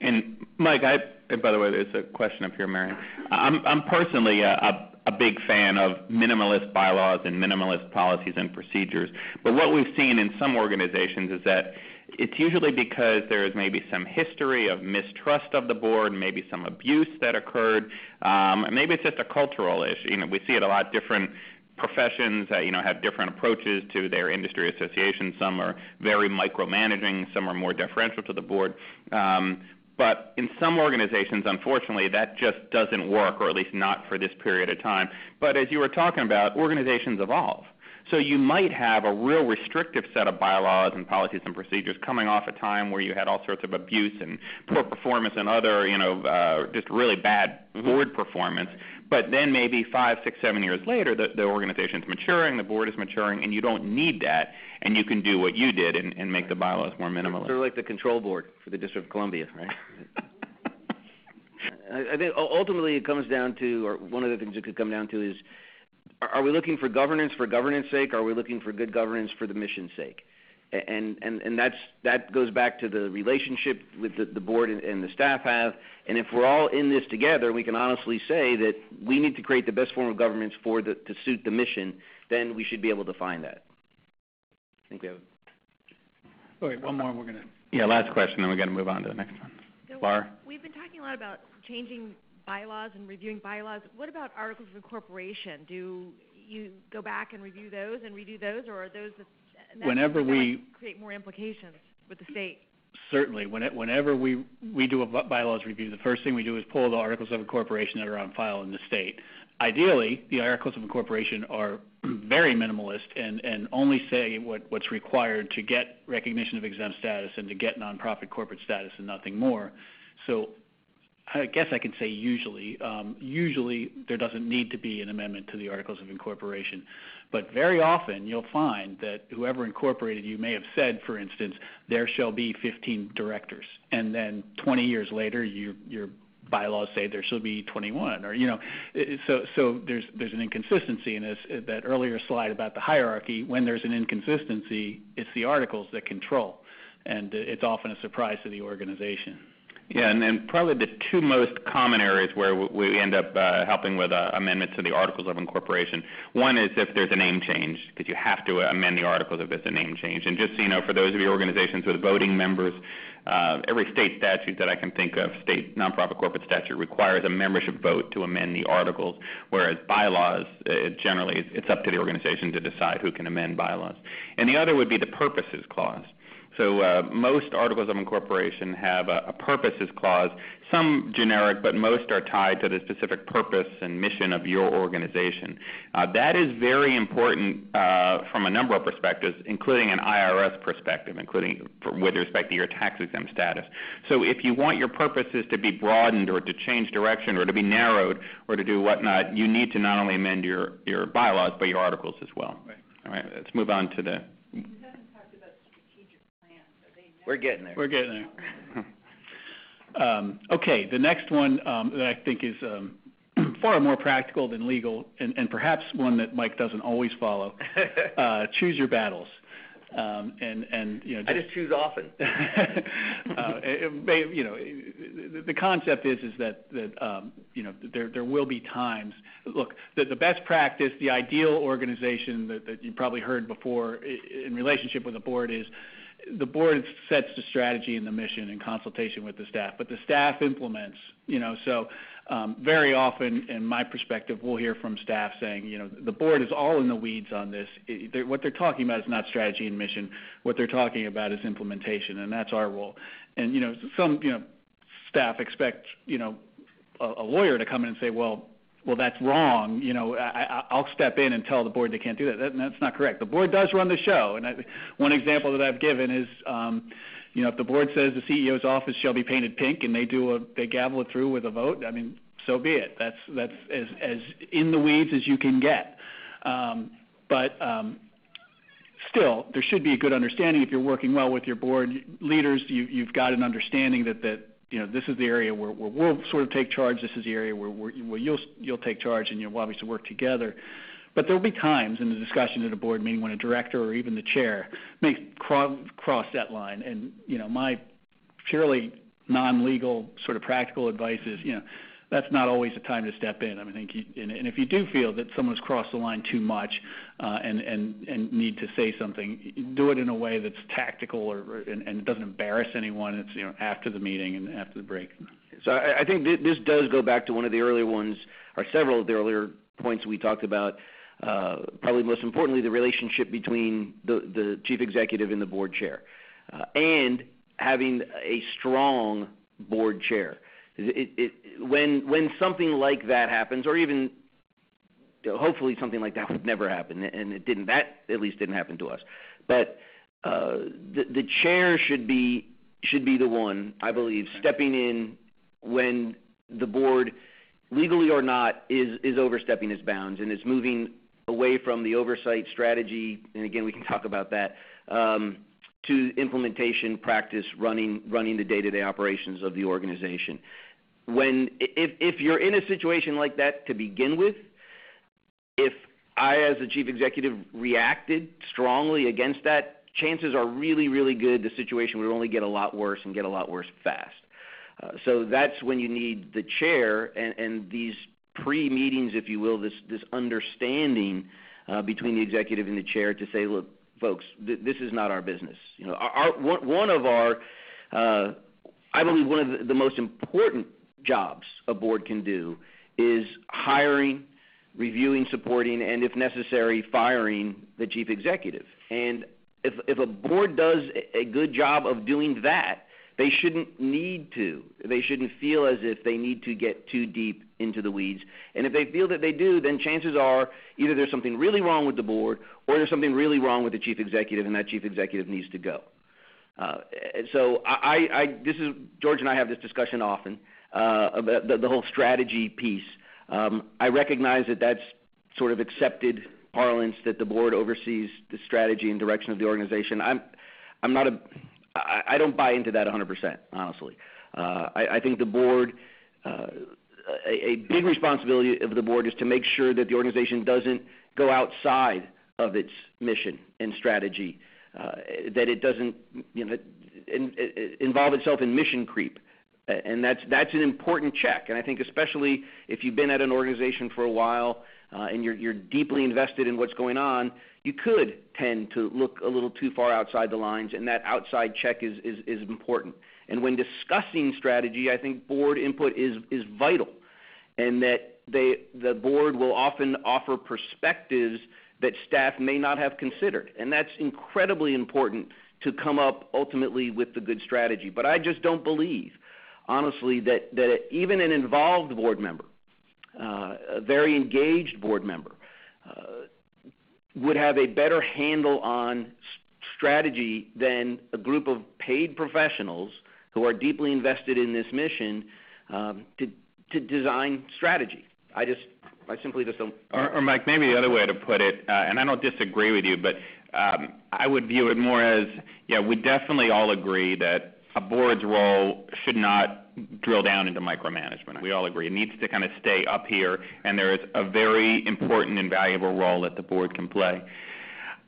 And Mike, I and by the way, there's a question up here, Marion. I'm I'm personally a, a a big fan of minimalist bylaws and minimalist policies and procedures. But what we've seen in some organizations is that it's usually because there is maybe some history of mistrust of the board, maybe some abuse that occurred, um, maybe it's just a cultural issue. You know, we see it a lot different professions you know have different approaches to their industry associations. Some are very micromanaging, some are more deferential to the board. Um, But in some organizations, unfortunately, that just doesn't work, or at least not for this period of time. But as you were talking about, organizations evolve. So you might have a real restrictive set of bylaws and policies and procedures coming off a time where you had all sorts of abuse and poor performance and other, you know, uh, just really bad Mm-hmm. board performance. But then maybe five, six, seven years later, the, the organization's maturing, the board is maturing, and you don't need that, and you can do what you did and, and make the bylaws more minimalist. Sort of like the control board for the District of Columbia, right? (laughs) I, I think ultimately it comes down to, or one of the things it could come down to is, are, are we looking for governance for governance sake, or are we looking for good governance for the mission's sake? And, and, and that's, that goes back to the relationship with the, the board and, and the staff have, and if we're all in this together, we can honestly say that we need to create the best form of governance for the, to suit the mission, then we should be able to find that. I think we have Oh, wait, one more, and we're gonna, Yeah, last question, then we gotta move on to the next one. So Laura? We've been talking a lot about changing bylaws and reviewing bylaws. What about articles of incorporation? Do you go back and review those and redo those, or are those the... and that's Whenever we- Create more implications with the state? certainly, when it- whenever we, we do a by- bylaws review, the first thing we do is pull the articles of incorporation that are on file in the state. Ideally, the articles of incorporation are (clears throat) very minimalist and, and only say what, what's required to get recognition of exempt status and to get nonprofit corporate status and nothing more. So I guess I can say usually, um, usually there doesn't need to be an amendment to the Articles of Incorporation. But very often you'll find that whoever incorporated you may have said, for instance, there shall be 15 directors, and then 20 years later your bylaws say there shall be 21, or you know, so so there's there's an inconsistency in this. uh, That earlier slide about the hierarchy, when there's an inconsistency, it's the articles that control, and uh, it's often a surprise to the organization. Yeah, and then probably the two most common areas where we end up uh, helping with uh, amendments to the Articles of Incorporation. One is if there's a name change, because you have to amend the articles if there's a name change. And just so you know, for those of your organizations with voting members, uh, every state statute that I can think of, state nonprofit corporate statute, requires a membership vote to amend the articles, whereas bylaws, uh, it generally, it's- it's up to the organization to decide who can amend bylaws. And the other would be the purposes clause. So uh, most articles of incorporation have a, a purposes clause, some generic, but most are tied to the specific purpose and mission of your organization. Uh, that is very important uh, from a number of perspectives, including an IRS perspective, including for, with respect to your tax exempt status. So if you want your purposes to be broadened or to change direction or to be narrowed or to do whatnot, you need to not only amend your, your bylaws, but your articles as well. Right. All right, let's move on to the We're getting there. We're getting there. (laughs) Um, okay, the next one um, that I think is um, (clears throat) far more practical than legal, and, and perhaps one that Mike doesn't always follow. (laughs) Uh, choose your battles, um, and and you know. I just choose often. (laughs) uh, may- you know, the, the concept is is that that um, you know there there will be times. Look, the, the best practice, the ideal organization that, that you probably heard before in relationship with the board is the board sets the strategy and the mission in consultation with the staff, but the staff implements. You know, so um, very often, in my perspective, we'll hear from staff saying, you know, the board is all in the weeds on this. It, they're, what they're talking about is not strategy and mission. What they're talking about is implementation, and that's our role. And you know, some you know, staff expect you know, a, a lawyer to come in and say, well, well, that's wrong. You know, I, I, I'll step in and tell the board they can't do that. that. That's not correct. The board does run the show, and I, one example that I've given is. Um, you know, if the board says the CEO's office shall be painted pink and they do a they gavel it through with a vote, I mean, so be it. That's that's as as in the weeds as you can get. Um, but um, still, there should be a good understanding if you're working well with your board leaders. You, you've got an understanding that that you know this is the area where, where we'll sort of take charge. This is the area where, where, where you'll you'll take charge, and you'll obviously work together. But there will be times in the discussion at a board meeting when a director or even the chair may cross, cross that line. And you know, my purely non-legal sort of practical advice is, you know, that's not always the time to step in. I mean, I think, you, and, and if you do feel that someone's crossed the line too much uh, and and and need to say something, do it in a way that's tactical or and, and it doesn't embarrass anyone. It's you know after the meeting and after the break. So I, I think th- this does go back to one of the earlier ones, or several of the earlier points we talked about. Uh, probably most importantly, the relationship between the, the chief executive and the board chair, uh, and having a strong board chair. It, it, when when something like that happens, or even hopefully something like that (laughs) would never happen, and it didn't. That at least didn't happen to us. But uh, the the chair should be should be the one, I believe, stepping in when the board, legally or not, is is overstepping its bounds and is moving away from the oversight strategy. And again, we can talk about that. Um, to implementation, practice, running running the day-to-day operations of the organization. When if if you're in a situation like that to begin with, if I, as the chief executive, reacted strongly against that, chances are really, really good the situation would only get a lot worse and get a lot worse fast. Uh, so that's when you need the chair and, and these pre-meetings, if you will, this, this understanding uh, between the executive and the chair to say, look, folks, th- this is not our business. You know, our, one, of our, uh, I believe one of the, the most important jobs a board can do is hiring, reviewing, supporting, and if necessary, firing the chief executive. And if, if a board does a good job of doing that, they shouldn't need to. They shouldn't feel as if they need to get too deep into the weeds. And if they feel that they do, then chances are either there's something really wrong with the board or there's something really wrong with the chief executive, and that chief executive needs to go. Uh, so I, I, this is George and I have this discussion often uh, about the, the whole strategy piece. Um, I recognize that that's sort of accepted parlance that the board oversees the strategy and direction of the organization. I'm, I'm not a, I, I don't buy into that 100%, honestly. Uh, I, I think the board, uh, a, big responsibility of the board is to make sure that the organization doesn't go outside of its mission and strategy, uh, that it doesn't you know, in, in, involve itself in mission creep. And that's, that's an important check. And I think especially if you've been at an organization for a while uh, and you're, you're deeply invested in what's going on, you could tend to look a little too far outside the lines, and that outside check is, is, is important. And when discussing strategy, I think board input is, is vital, and that they, the board will often offer perspectives that staff may not have considered. And that's incredibly important to come up ultimately with the good strategy. But I just don't believe, honestly, that, that even an involved board member, uh, a very engaged board member, uh, would have a better handle on strategy than a group of paid professionals who are deeply invested in this mission um, to, to design strategy. I just, I simply just don't. Or, or Mike, maybe the other way to put it, uh, and I don't disagree with you, but um, I would view it more as, yeah, we definitely all agree that a board's role should not drill down into micromanagement. We all agree it needs to kind of stay up here, and there is a very important and valuable role that the board can play.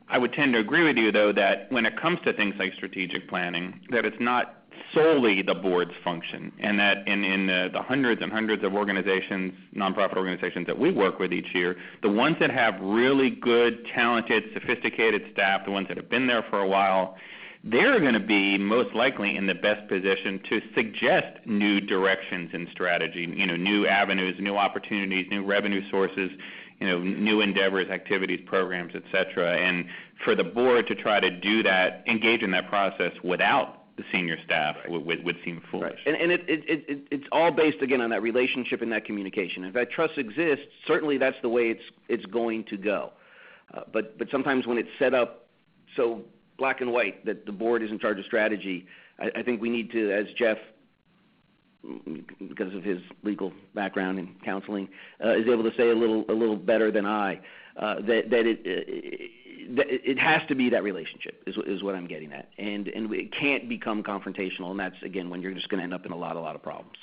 I would tend to agree with you, though, that when it comes to things like strategic planning, that it's not solely the board's function, and that in, in the, the hundreds and hundreds of organizations, nonprofit organizations that we work with each year, the ones that have really good, talented, sophisticated staff, the ones that have been there for a while, they're going to be most likely in the best position to suggest new directions in strategy, you know, new avenues, new opportunities, new revenue sources, you know, new endeavors, activities, programs, et cetera. And for the board to try to do that, engage in that process without the senior staff right. would, would, seem foolish. Right. And, and it, it, it, it's all based again on that relationship and that communication. If that trust exists, certainly that's the way it's it's going to go. Uh, but but sometimes when it's set up so black and white that the board is in charge of strategy. I, I think we need to, as Jeff, because of his legal background in counseling, uh, is able to say a little a little better than I, uh, that that it, uh, that it has to be that relationship is is what I'm getting at, and and it can't become confrontational, and that's again when you're just going to end up in a lot a lot of problems.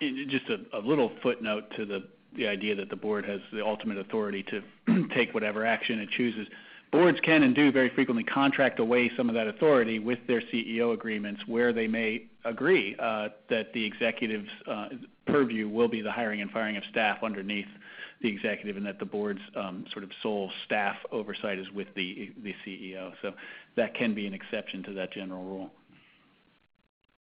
Just a, a little footnote to the the idea that the board has the ultimate authority to (clears throat) take whatever action it chooses boards can and do very frequently contract away some of that authority with their CEO agreements where they may agree uh, that the executive's uh, purview will be the hiring and firing of staff underneath the executive and that the board's um, sort of sole staff oversight is with the, the CEO. So that can be an exception to that general rule.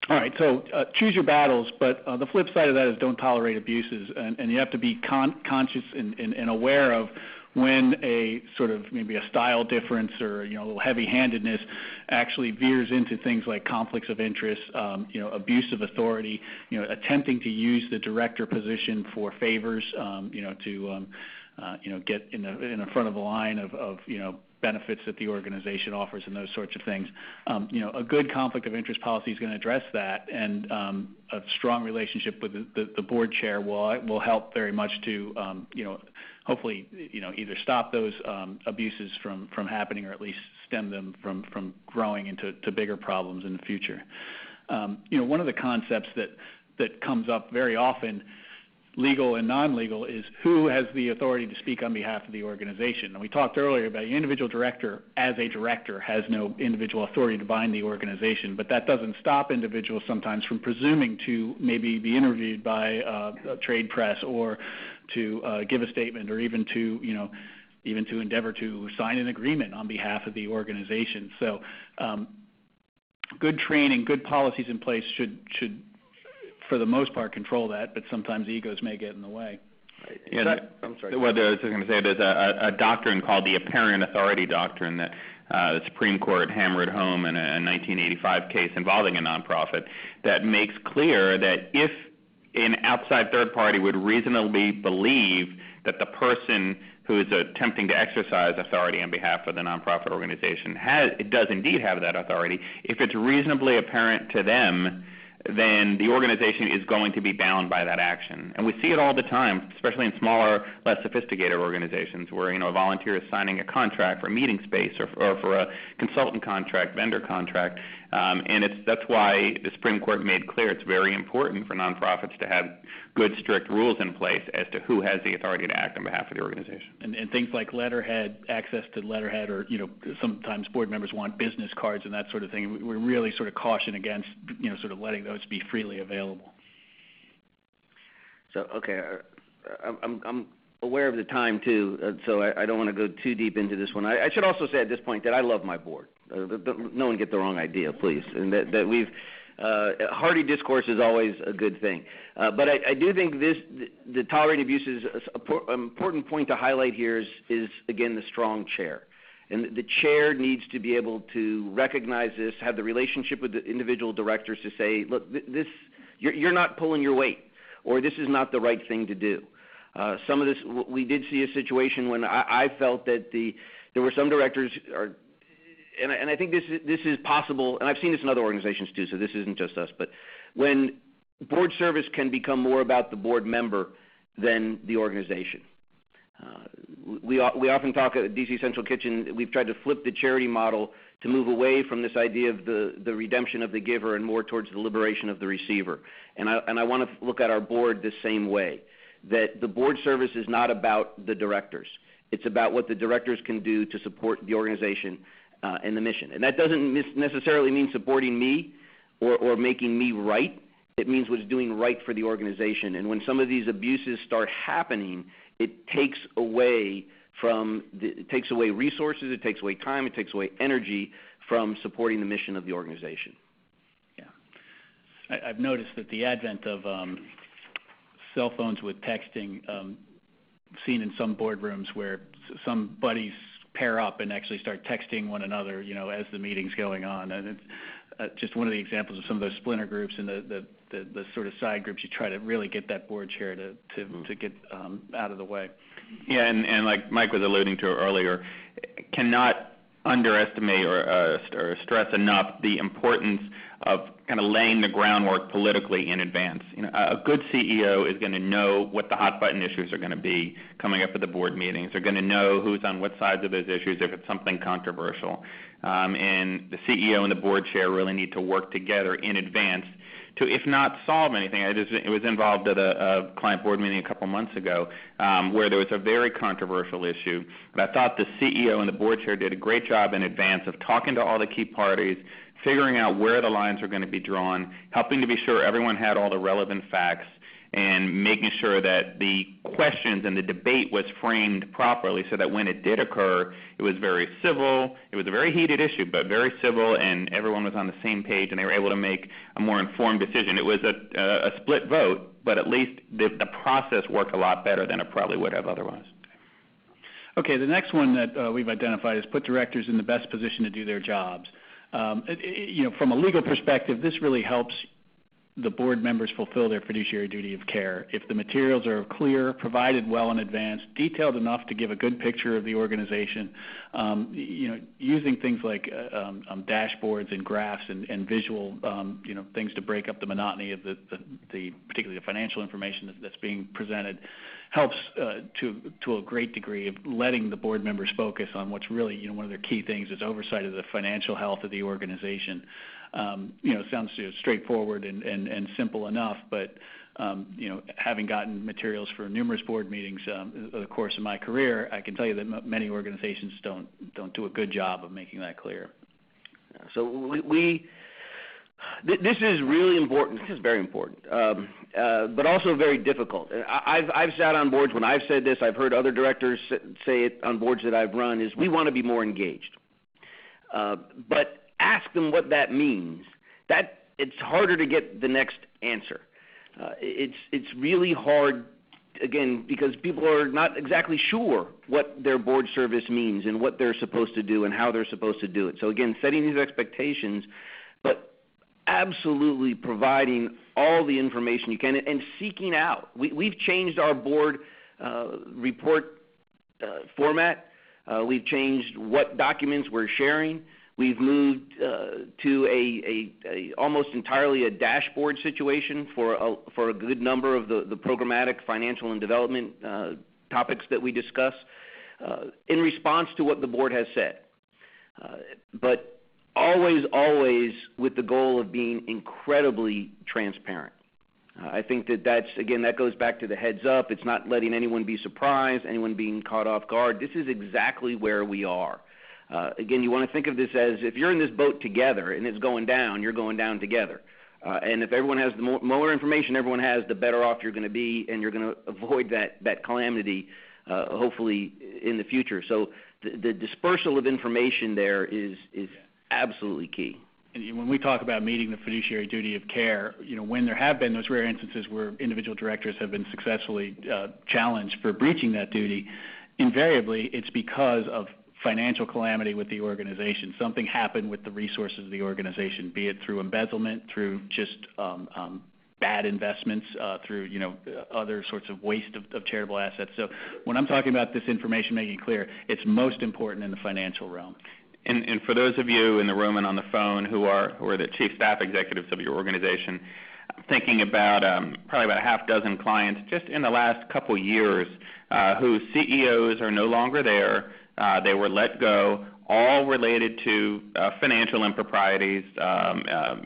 All right, so uh, choose your battles, but uh, the flip side of that is don't tolerate abuses, and, and you have to be con- conscious and, and, and aware of when a sort of maybe a style difference or you know a little heavy-handedness actually veers into things like conflicts of interest, um, you know, abuse of authority, you know, attempting to use the director position for favors, um, you know, to um, uh, you know get in the in the front of the line of, of you know benefits that the organization offers and those sorts of things. Um, you know, a good conflict of interest policy is going to address that, and um, a strong relationship with the, the, the, board chair will will help very much to um, you know hopefully you know either stop those um, abuses from from happening or at least stem them from from growing into to bigger problems in the future. Um, you know, one of the concepts that that comes up very often legal and non-legal is who has the authority to speak on behalf of the organization. And we talked earlier about the individual director as a director has no individual authority to bind the organization, but that doesn't stop individuals sometimes from presuming to maybe be interviewed by uh, a trade press or to uh, give a statement or even to, you know, even to endeavor to sign an agreement on behalf of the organization. So um, good training, good policies in place should should for the most part, control that, but sometimes egos may get in the way. Yeah, that, I'm sorry. Well, I was just going to say there's a, a doctrine called the apparent authority doctrine that uh, the Supreme Court hammered home in a 1985 case involving a nonprofit that makes clear that if an outside third party would reasonably believe that the person who is attempting to exercise authority on behalf of the nonprofit organization has, it does indeed have that authority, if it's reasonably apparent to them then the organization is going to be bound by that action. And we see it all the time, especially in smaller, less sophisticated organizations where, you know, a volunteer is signing a contract for a meeting space or, or for a consultant contract, vendor contract. Um, and it's, that's why the Supreme Court made clear it's very important for nonprofits to have good, strict rules in place as to who has the authority to act on behalf of the organization. And, and things like letterhead, access to letterhead, or you know, sometimes board members want business cards and that sort of thing. We really sort of caution against, you know, sort of letting those be freely available. So okay, uh, I'm, I'm aware of the time too, uh, so I, I don't want to go too deep into this one. I, I should also say at this point that I love my board. Uh, no one get the wrong idea, please, and that, that we've uh, hearty discourse is always a good thing. Uh, but I, I, do think this, the, tolerating abuse is an important point to highlight here is, is, again, the strong chair. And the chair needs to be able to recognize this, have the relationship with the individual directors to say, look, this, you're, you're not pulling your weight, or this is not the right thing to do. Uh, some of this, we did see a situation when I, I felt that the, there were some directors, or and I, and I think this is, this is possible, and I've seen this in other organizations too, so this isn't just us, but when board service can become more about the board member than the organization. Uh, we, we often talk at DC Central Kitchen, we've tried to flip the charity model to move away from this idea of the, the redemption of the giver and more towards the liberation of the receiver. And I, and I want to look at our board the same way, that the board service is not about the directors. It's about what the directors can do to support the organization uh, and the mission. And that doesn't necessarily mean supporting me or, or making me right. It means what's doing right for the organization. And when some of these abuses start happening, it takes away from the, it takes away resources, it takes away time, it takes away energy from supporting the mission of the organization. Yeah, I, have noticed that the advent of um, cell phones with texting, um, seen in some boardrooms where some buddies pair up and actually start texting one another, you know, as the meeting's going on. And it's uh, just one of the examples of some of those splinter groups and the, the, the, the sort of side groups you try to really get that board chair to, to, mm. to get um, out of the way. Yeah, and, and like Mike was alluding to earlier, cannot underestimate or, uh, or stress enough the importance of kind of laying the groundwork politically in advance. You know, a good CEO is going to know what the hot button issues are going to be coming up at the board meetings. They're going to know who's on what sides of those issues if it's something controversial. Um, and the CEO and the board chair really need to work together in advance to, if not solve anything. I just, it was involved at a, a client board meeting a couple months ago um, where there was a very controversial issue. But I thought the CEO and the board chair did a great job in advance of talking to all the key parties, figuring out where the lines are going to be drawn, helping to be sure everyone had all the relevant facts, and making sure that the questions and the debate was framed properly so that when it did occur, it was very civil. It was a very heated issue, but very civil, and everyone was on the same page, and they were able to make a more informed decision. It was a, a, split vote, but at least the, the process worked a lot better than it probably would have otherwise. Okay, the next one that uh, we've identified is put directors in the best position to do their jobs. Um, it, it, you know, from a legal perspective, this really helps the board members fulfill their fiduciary duty of care. If the materials are clear, provided well in advance, detailed enough to give a good picture of the organization, um, you know, using things like uh, um, um, dashboards and graphs and, and visual, um, you know, things to break up the monotony of the, the, the particularly the financial information that, that's being presented, helps uh, to to a great degree of letting the board members focus on what's really, you know, one of their key things is oversight of the financial health of the organization you know, sounds straightforward and, simple enough, but um, you know, having gotten materials for numerous board meetings um, over the course of my career, I can tell you that many organizations don't don't do a good job of making that clear. So we, we this is really important. This is very important, um, uh, but also very difficult. I've sat on boards when I've said this. I've heard other directors say it on boards that I've run. Is we want to be more engaged, uh, but ask them what that means, that it's harder to get the next answer. Uh, it's it's really hard again because people are not exactly sure what their board service means and what they're supposed to do and how they're supposed to do it. So again, setting these expectations, but absolutely providing all the information you can and seeking out. We, we've changed our board uh, report uh, format. Uh, we've changed what documents we're sharing. We've moved uh, to almost entirely a dashboard situation for a, for a good number of the, programmatic financial and development uh, topics that we discuss uh, in response to what the board has said. But always, always with the goal of being incredibly transparent. I think that that's, again, that goes back to the heads up. It's not letting anyone be surprised, anyone being caught off guard. This is exactly where we are. Uh, again, you want to think of this as if you're in this boat together and it's going down, you're going down together. Uh, and if everyone has the more, more information everyone has, the better off you're going to be, and you're going to avoid that that calamity, uh, hopefully in the future. So the, the dispersal of information there is is absolutely key. And when we talk about meeting the fiduciary duty of care, you know, when there have been those rare instances where individual directors have been successfully uh, challenged for breaching that duty, invariably it's because of financial calamity with the organization. Something happened with the resources of the organization, be it through embezzlement, through just um, um, bad investments, uh, through you know other sorts of waste of, of charitable assets. So when I'm talking about this information making clear, it's most important in the financial realm. And, and for those of you in the room and on the phone who are who are the chief staff executives of your organization, I'm thinking about um, probably about a half dozen clients just in the last couple years uh, whose CEOs are no longer there they were let go, all related to uh, financial improprieties, um, uh,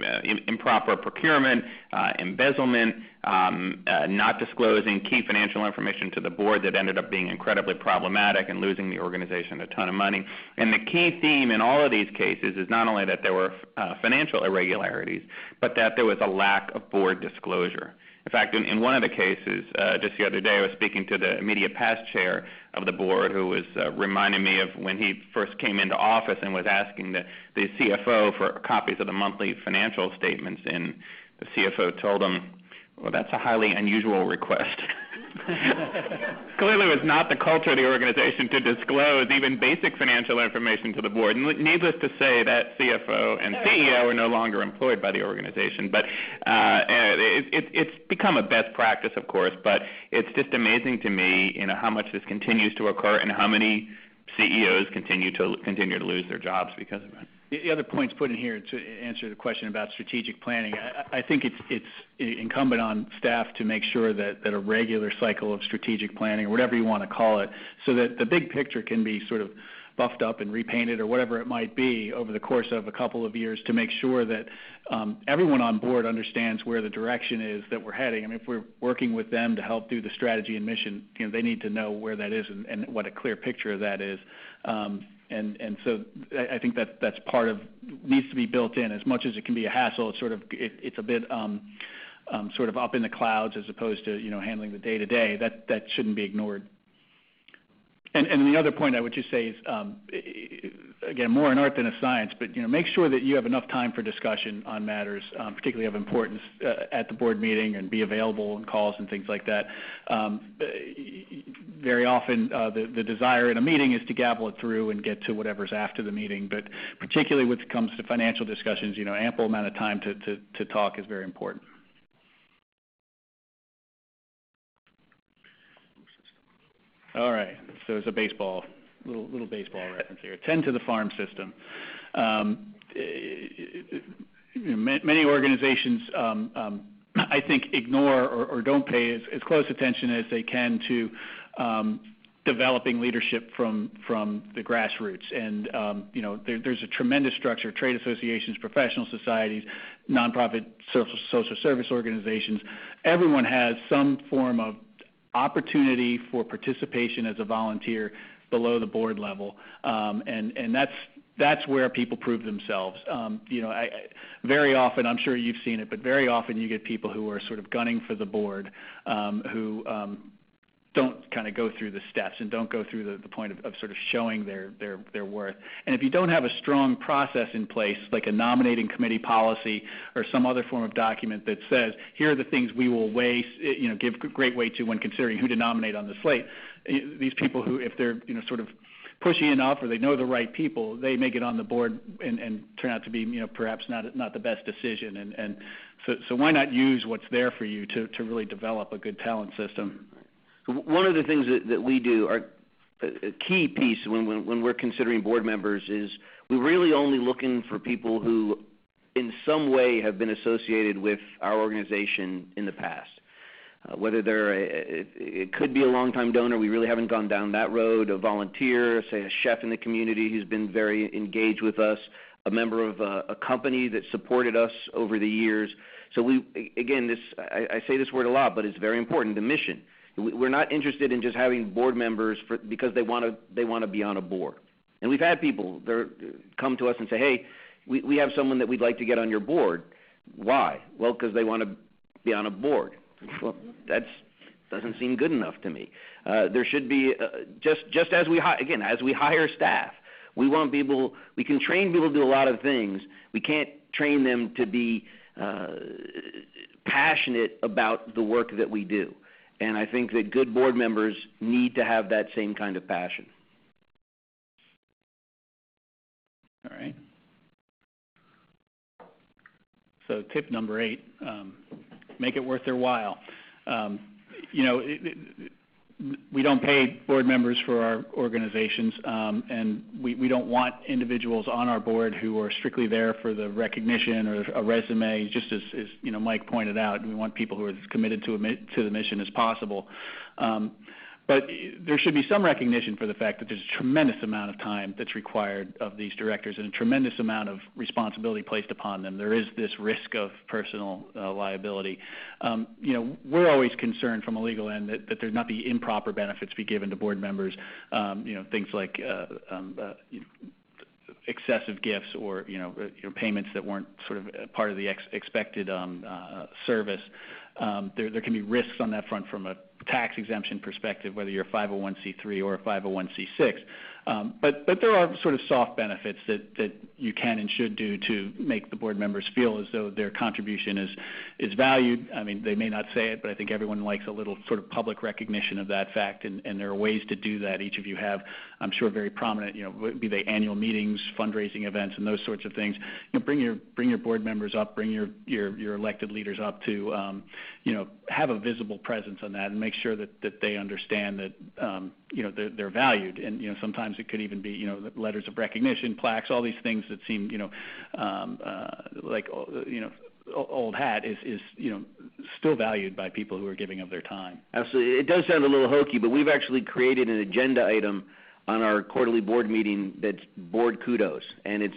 improper procurement, uh, embezzlement, um, uh, not disclosing key financial information to the board that ended up being incredibly problematic and losing the organization a ton of money. And the key theme in all of these cases is not only that there were uh, financial irregularities, but that there was a lack of board disclosure. In fact, in, one of the cases, uh, just the other day, I was speaking to the immediate past chair of the board who was uh, reminding me of when he first came into office and was asking the, the CFO for copies of the monthly financial statements, and the CFO told him, well, that's a highly unusual request. (laughs) (laughs) Clearly, it was not the culture of the organization to disclose even basic financial information to the board. And needless to say, that CFO and CEO are no longer employed by the organization. But uh, it, it, it's become a best practice, of course. But it's just amazing to me, you know, how much this continues to occur and how many CEOs continue to continue to lose their jobs because of it. The other points put in here to answer the question about strategic planning, I I think it's it's incumbent on staff to make sure that, that a regular cycle of strategic planning, or whatever you want to call it, so that the big picture can be sort of buffed up and repainted or whatever it might be over the course of a couple of years to make sure that um, everyone on board understands where the direction is that we're heading. I mean, if we're working with them to help do the strategy and mission, you know, they need to know where that is and, what a clear picture of that is. Um, and so I, think that that's part of needs to be built in as much as it can be a hassle. It's sort of it, it's a bit um, sort of up in the clouds as opposed to you know handling the day to day. That that shouldn't be ignored. And The other point I would just say is, um, again, more an art than a science, but you know, make sure that you have enough time for discussion on matters, um, particularly of importance uh, at the board meeting, and be available on calls and things like that. Um, very often, uh, the desire in a meeting is to gavel it through and get to whatever's after the meeting. But particularly when it comes to financial discussions, you know, ample amount of time to talk is very important. All right. So it's a baseball, little little baseball reference here. Tend to the farm system. Um, many organizations, um, um, I think, ignore or, or don't pay as, as, close attention as they can to um, developing leadership from from the grassroots. And um, you know, there, there's a tremendous structure: trade associations, professional societies, nonprofit social, social service organizations. Everyone has some form of opportunity for participation as a volunteer below the board level. Um, and, and that's, that's where people prove themselves. Um, you know, I, I, very often, I'm sure you've seen it, but very often you get people who are sort of gunning for the board, um, who um, don't kind of go through the steps and don't go through the, the point of, of sort of showing their, their, their worth. And if you don't have a strong process in place, like a nominating committee policy or some other form of document that says, here are the things we will weigh, you know, give great weight to when considering who to nominate on the slate, eh, these people who, if they're, you know, sort of pushy enough or they know the right people, they may get on the board and, and turn out to be, you know, perhaps not not the best decision. And, and so, so why not use what's there for you to, to really develop a good talent system? One of the things that, we do, a key piece when, we're considering board members is we're really only looking for people who in some way have been associated with our organization in the past. Uh, whether they're a, it, could be a long-time donor, we really haven't gone down that road, a volunteer, say a chef in the community who's been very engaged with us, a member of a, a company that supported us over the years. So we, again, I say this word a lot, but it's very important, the mission. We're not interested in just having board members for, because they want to they want to be on a board. And we've had people come to us and say, "Hey, we, we have someone that we'd like to get on your board. Why? Well, because they want to be on a board. Well, that doesn't seem good enough to me. Uh, there should be uh, just just as we hi- again as we hire staff, we want people. We can train people to do a lot of things. We can't train them to be uh, passionate about the work that we do. And I think that good board members need to have that same kind of passion. All right. So tip number eight, um, make it worth their while. Um, you know, it, it, we don't pay board members for our organizations, um, and we, we don't want individuals on our board who are strictly there for the recognition or a resume. Just as, as you know, Mike pointed out, we want people who are as committed to, to the mission as possible. Um, but there should be some recognition for the fact that there's a tremendous amount of time that's required of these directors and a tremendous amount of responsibility placed upon them. There is this risk of personal uh, liability. Um, you know, we're always concerned from a legal end that, that there not be improper benefits be given to board members. Um, you know, things like uh, um, uh, you know, excessive gifts or you know, uh, you know payments that weren't sort of part of the ex- expected um, uh, service. Um, there, there can be risks on that front from a tax exemption perspective, whether you're a 501c3 or a 501c6. Um, but, but there are sort of soft benefits that, that you can and should do to make the board members feel as though their contribution is, is valued. I mean, they may not say it, but I think everyone likes a little sort of public recognition of that fact, and, there are ways to do that. Each of you have, I'm sure, very prominent, you know, be they annual meetings, fundraising events, and those sorts of things. You know, bring your bring your board members up, bring your elected leaders up to, um, you know, have a visible presence on that, and make sure that, that they understand that, um, you know, they're, they're valued. And you know, sometimes it could even be, you know, letters of recognition, plaques, all these things that seem, you know, um, uh, like, you know, old hat is, is, you know, still valued by people who are giving of their time. Absolutely. It does sound a little hokey, but we've actually created an agenda item on our quarterly board meeting that's board kudos, and it's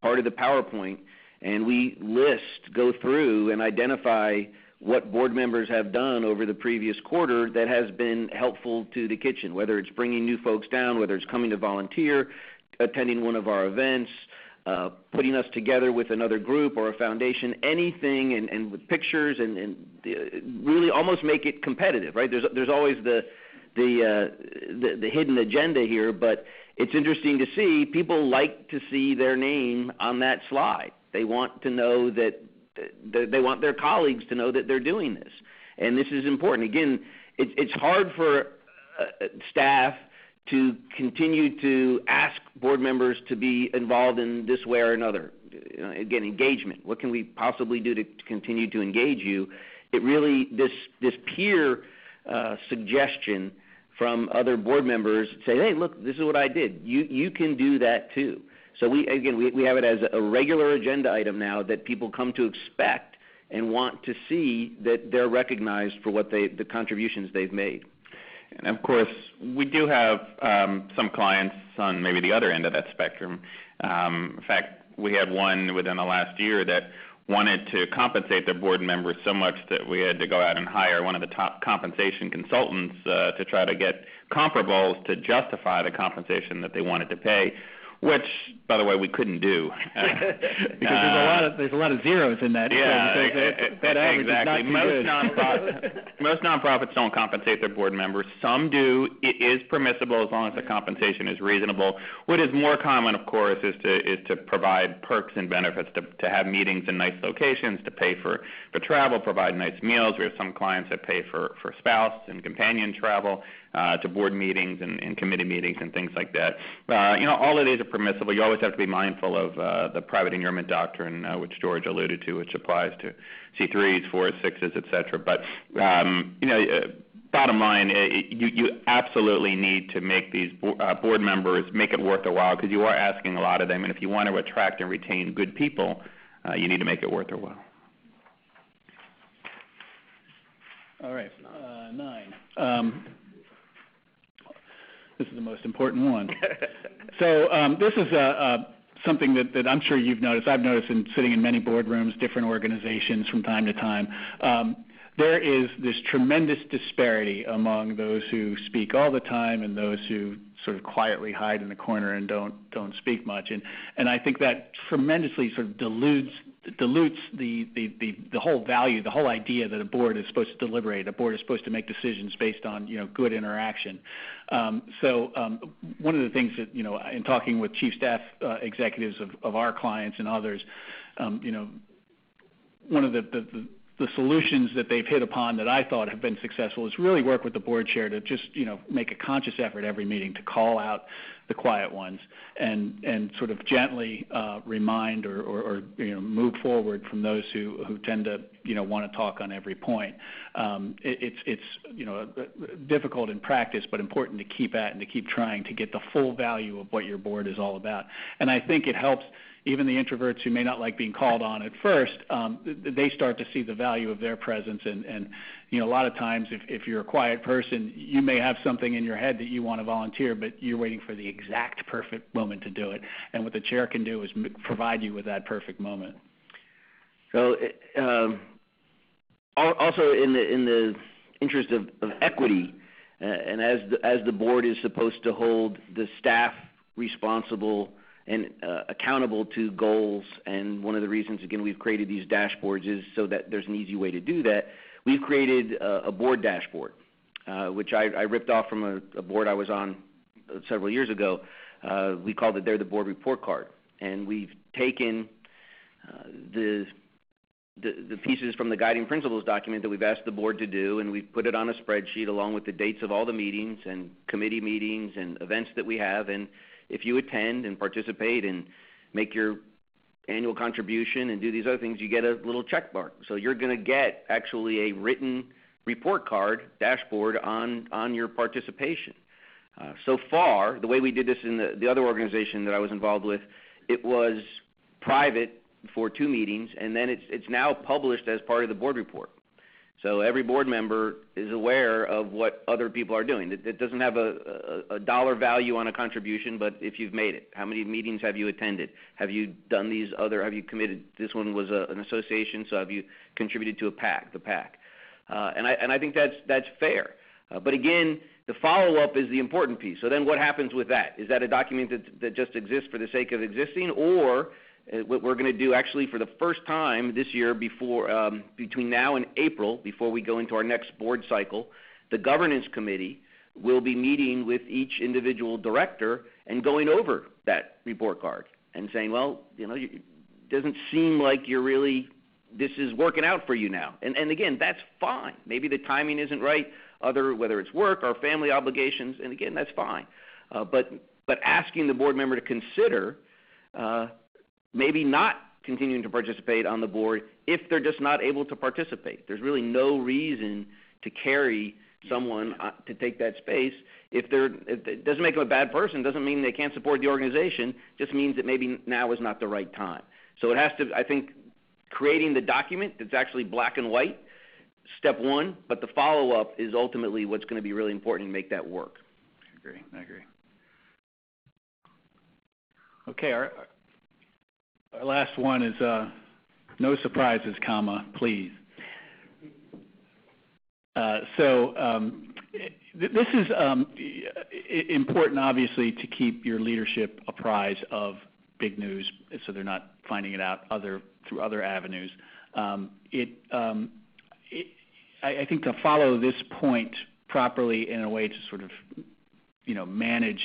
part of the PowerPoint. And we list, go through, and identify what board members have done over the previous quarter that has been helpful to the kitchen, whether it's bringing new folks down, whether it's coming to volunteer, attending one of our events, uh, putting us together with another group or a foundation, anything, and, and with pictures, and, and uh, really almost make it competitive, right? There's there's always the the, uh, the the hidden agenda here, but it's interesting to see people like to see their name on that slide. They want to know that they want their colleagues to know that they're doing this, and this is important. Again, it's hard for uh, staff to continue to ask board members to be involved in this way or another. Know, again, engagement. What can we possibly do to, continue to engage you? It really this this peer uh, suggestion from other board members say, hey, look, this is what I did. You you can do that too. So we again we, we have it as a regular agenda item now that people come to expect and want to see that they're recognized for what they the contributions they've made. And of course, we do have um, some clients on maybe the other end of that spectrum. Um, in fact, we had one within the last year that wanted to compensate their board members so much that we had to go out and hire one of the top compensation consultants uh, to try to get comparables to justify the compensation that they wanted to pay which, by the way, we couldn't do. (laughs) Uh, because there's a lot of there's a lot of zeros in that. Yeah, so that, that average exactly. is not most good. nonprofits (laughs) most nonprofits don't compensate their board members. Some do. It is permissible as long as the compensation is reasonable. What is more common, of course, is to is to provide perks and benefits to to have meetings in nice locations, to pay for for travel, provide nice meals. We have some clients that pay for for spouse and companion travel uh, to board meetings and, and committee meetings and things like that. Uh, you know, all of these are permissible. You always have to be mindful of uh, the private inurement doctrine, uh, which George alluded to, which applies to C3s, 4s, 6s, et cetera. But, um, you know, uh, bottom line, uh, you, you absolutely need to make these uh, board members make it worth their while because you are asking a lot of them. And if you want to attract and retain good people, uh, you need to make it worth their while. All right, uh, nine. Um, this is the most important one. (laughs) so um, this is a, a something that, that I'm sure you've noticed. I've noticed in sitting in many boardrooms, different organizations from time to time. Um, there is this tremendous disparity among those who speak all the time and those who sort of quietly hide in the corner and don't don't speak much. And and I think that tremendously sort of dilutes dilutes the, the, the, the whole value, the whole idea that a board is supposed to deliberate. A board is supposed to make decisions based on you know good interaction. Um, so um, one of the things that you know in talking with chief staff uh, executives of, of our clients and others, um, you know, one of the, the, the the solutions that they've hit upon that I thought have been successful is really work with the board chair to just you know make a conscious effort every meeting to call out the quiet ones and and sort of gently uh, remind or, or, or you know move forward from those who who tend to you know want to talk on every point. Um, it, it's it's you know difficult in practice, but important to keep at and to keep trying to get the full value of what your board is all about. And I think it helps even the introverts who may not like being called on at first, um, they start to see the value of their presence. And, and you know, a lot of times, if, if you're a quiet person, you may have something in your head that you want to volunteer, but you're waiting for the exact perfect moment to do it. And what the chair can do is provide you with that perfect moment. So, um, also in the in the interest of, of equity, uh, and as the, as the board is supposed to hold the staff responsible and uh, accountable to goals. And one of the reasons, again, we've created these dashboards is so that there's an easy way to do that. We've created a, a board dashboard, uh, which I, I, ripped off from a, a, board I was on uh, several years ago. Uh, we called it there the board report card, and we've taken uh, the the, the, pieces from the guiding principles document that we've asked the board to do, and we've put it on a spreadsheet along with the dates of all the meetings and committee meetings and events that we have. And if you attend and participate and make your annual contribution and do these other things, you get a little check mark. So you're going to get actually a written report card dashboard on on your participation. Uh, so far, the way we did this in the, the other organization that I was involved with, it was private for two meetings, and then it's it's now published as part of the board report. So every board member is aware of what other people are doing. It, it doesn't have a, a, a, dollar value on a contribution, but if you've made it, how many meetings have you attended? Have you done these other? Have you committed? This one was a, an association, so have you contributed to a PAC, the PAC? Uh, and I and I think that's that's fair. Uh, but again, the follow-up is the important piece. So then, what happens with that? Is that a document that that just exists for the sake of existing, or what we're going to do actually for the first time this year before um, between now and April, before we go into our next board cycle, the governance committee will be meeting with each individual director and going over that report card and saying, well, you know, it doesn't seem like you're really this is working out for you now. And and again, that's fine. Maybe the timing isn't right, other whether it's work or family obligations, and again, that's fine. Uh, but but asking the board member to consider uh, maybe not continuing to participate on the board if they're just not able to participate. There's really no reason to carry someone uh, to take that space. If they're, if it doesn't make them a bad person, doesn't mean they can't support the organization. Just means that maybe now is not the right time. So it has to. I think creating the document that's actually black and white, step one. But the follow up is ultimately what's going to be really important to make that work. I agree. I agree. Okay, our last one is uh, no surprises, comma, please. Uh, so um, this is um, important, obviously, to keep your leadership apprised of big news, so they're not finding it out other through other avenues. Um, it, um, it, I, I think to follow this point properly in a way to sort of, you know, manage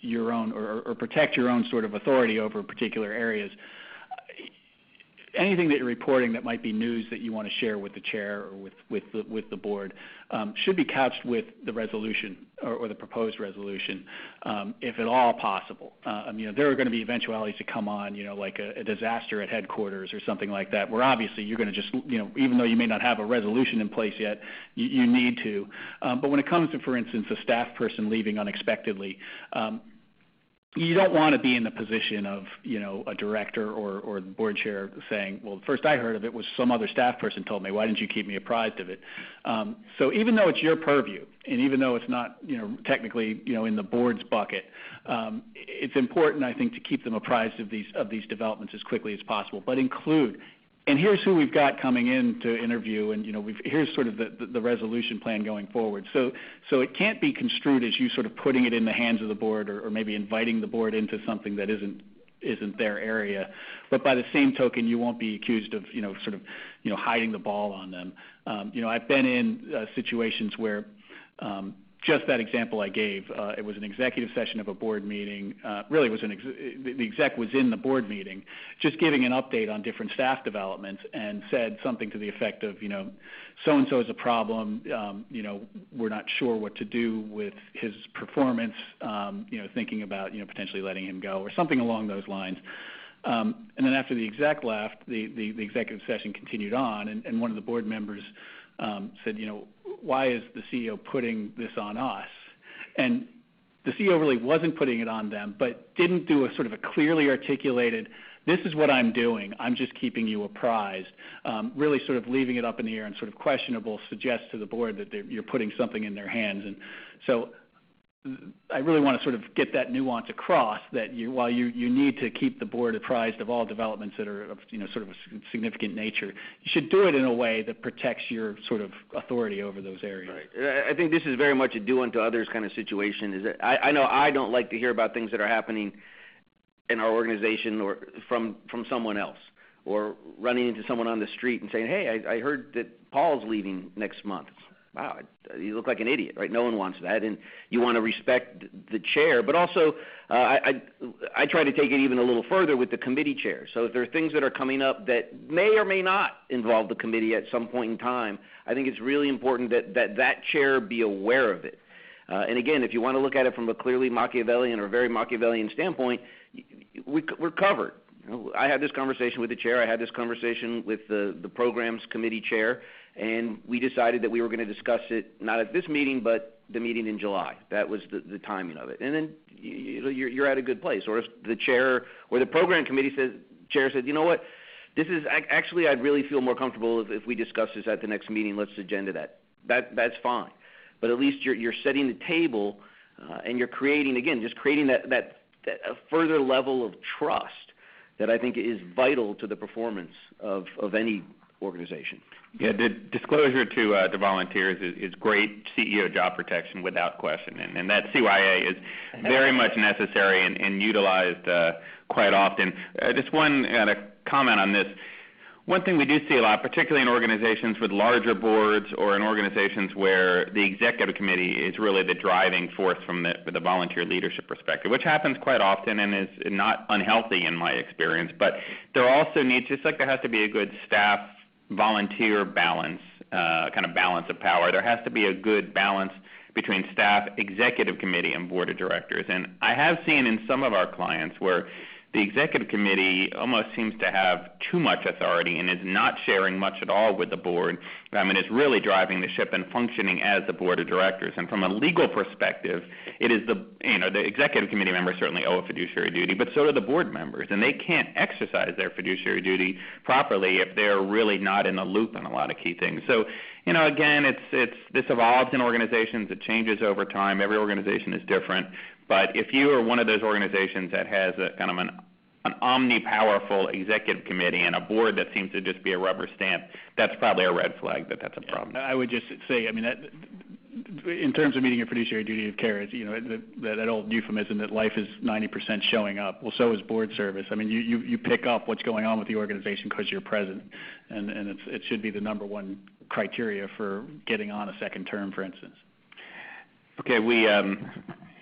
your own or, or protect your own sort of authority over particular areas anything that you're reporting that might be news that you want to share with the chair or with, with, the, with the board um, should be couched with the resolution or, or the proposed resolution, um, if at all possible. Uh, I mean, there are going to be eventualities to come on, you know, like a, a disaster at headquarters or something like that, where obviously you're going to just, you know, even though you may not have a resolution in place yet, you, you need to. Um, but when it comes to, for instance, a staff person leaving unexpectedly, um, you don't want to be in the position of you know a director or or the board chair saying, well, the first I heard of it was some other staff person told me. Why didn't you keep me apprised of it? Um, so even though it's your purview, and even though it's not you know technically you know in the board's bucket, um, it's important I think to keep them apprised of these of these developments as quickly as possible, but include and here's who we've got coming in to interview, and you know, we've here's sort of the, the, the, resolution plan going forward. So, so it can't be construed as you sort of putting it in the hands of the board, or, or maybe inviting the board into something that isn't isn't their area. But by the same token, you won't be accused of you know sort of you know hiding the ball on them. Um, you know, I've been in uh, situations where um, just that example I gave. Uh, it was an executive session of a board meeting. Uh, really, was an ex- the exec was in the board meeting, just giving an update on different staff developments, and said something to the effect of, you know, so and so is a problem. Um, you know, we're not sure what to do with his performance. Um, you know, thinking about you know potentially letting him go or something along those lines. Um, and then after the exec left, the, the, the executive session continued on, and, and one of the board members said, you know, why is the CEO putting this on us? And the CEO really wasn't putting it on them, but didn't do a sort of a clearly articulated, this is what I'm doing, I'm just keeping you apprised, um, really sort of leaving it up in the air and sort of questionable suggests to the board that you're putting something in their hands. And so I really want to sort of get that nuance across that you, while you, you need to keep the board apprised of all developments that are of you know sort of a significant nature, you should do it in a way that protects your sort of authority over those areas. Right. I think this is very much a do unto others kind of situation. Is that I, I know I don't like to hear about things that are happening in our organization or from from someone else, or running into someone on the street and saying, "Hey, I, I heard that Paul's leaving next month." Wow, you look like an idiot, right? No one wants that, and you want to respect the chair. But also, uh, I, I try to take it even a little further with the committee chair. So if there are things that are coming up that may or may not involve the committee at some point in time, I think it's really important that that that chair be aware of it. Uh, and again, if you want to look at it from a clearly Machiavellian or very Machiavellian standpoint, we, we're covered. I had this conversation with the chair. I had this conversation with the, the programs committee chair and we decided that we were going to discuss it not at this meeting, but the meeting in July. That was the, the timing of it. And then you, you're, you're at a good place. Or if the chair or the program committee says, chair said, you know what, this is actually I'd really feel more comfortable if, if we discuss this at the next meeting. Let's agenda that. That that's fine. But at least you're you're setting the table, uh, and you're creating again just creating that that, that a further level of trust that I think is vital to the performance of of any organization. Yeah, the disclosure to uh, volunteers is, great CEO job protection without question, and, that CYA is very much necessary and, utilized uh, quite often. Uh, just one comment on this. One thing we do see a lot, particularly in organizations with larger boards or in organizations where the executive committee is really the driving force from the, the volunteer leadership perspective, which happens quite often and is not unhealthy in my experience. But there also needs, just like there has to be a good staff volunteer balance, uh, kind of balance of power, there has to be a good balance between staff, executive committee, and board of directors. And I have seen in some of our clients where the executive committee almost seems to have too much authority and is not sharing much at all with the board I mean, it's really driving the ship and functioning as the board of directors. And from a legal perspective, it is the you know the executive committee members certainly owe a fiduciary duty, but so do the board members, and they can't exercise their fiduciary duty properly if they're really not in the loop on a lot of key things. So you know, again, it's it's this evolves in organizations. It changes over time. Every organization is different. But if you are one of those organizations that has a kind of an an omni-powerful executive committee and a board that seems to just be a rubber stamp, that's probably a red flag that that's a problem. I would just say, I mean, that, in terms of meeting your fiduciary duty of care, you know, the, that old euphemism that life is 90% showing up. Well, so is board service. I mean, you, you, you pick up what's going on with the organization because you're present, and, and it's, it should be the number one criteria for getting on a second term, for instance. Okay, we um,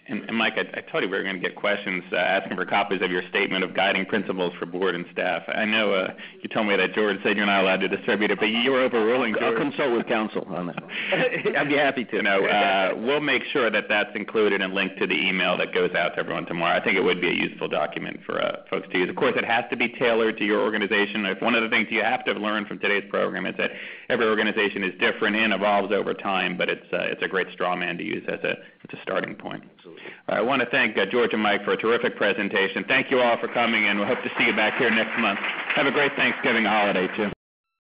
and, and Mike, I, I told you we were going to get questions uh, asking for copies of your statement of guiding principles for board and staff. I know uh, you told me that George said you're not allowed to distribute it, but you were overruling I'll, George. I'll consult with counsel on that. (laughs) I'd be happy to. You know, uh, we'll make sure that that's included and linked to the email that goes out to everyone tomorrow. I think it would be a useful document for uh, folks to use. Of course, it has to be tailored to your organization. If one of the things you have to learn from today's program is that every organization is different and evolves over time, but it's uh, it's a great straw man to use as a as a starting point. Absolutely. I want to thank uh, George and Mike for a terrific presentation. Thank you all for coming, and we hope to see you back here next month. Have a great Thanksgiving holiday, too.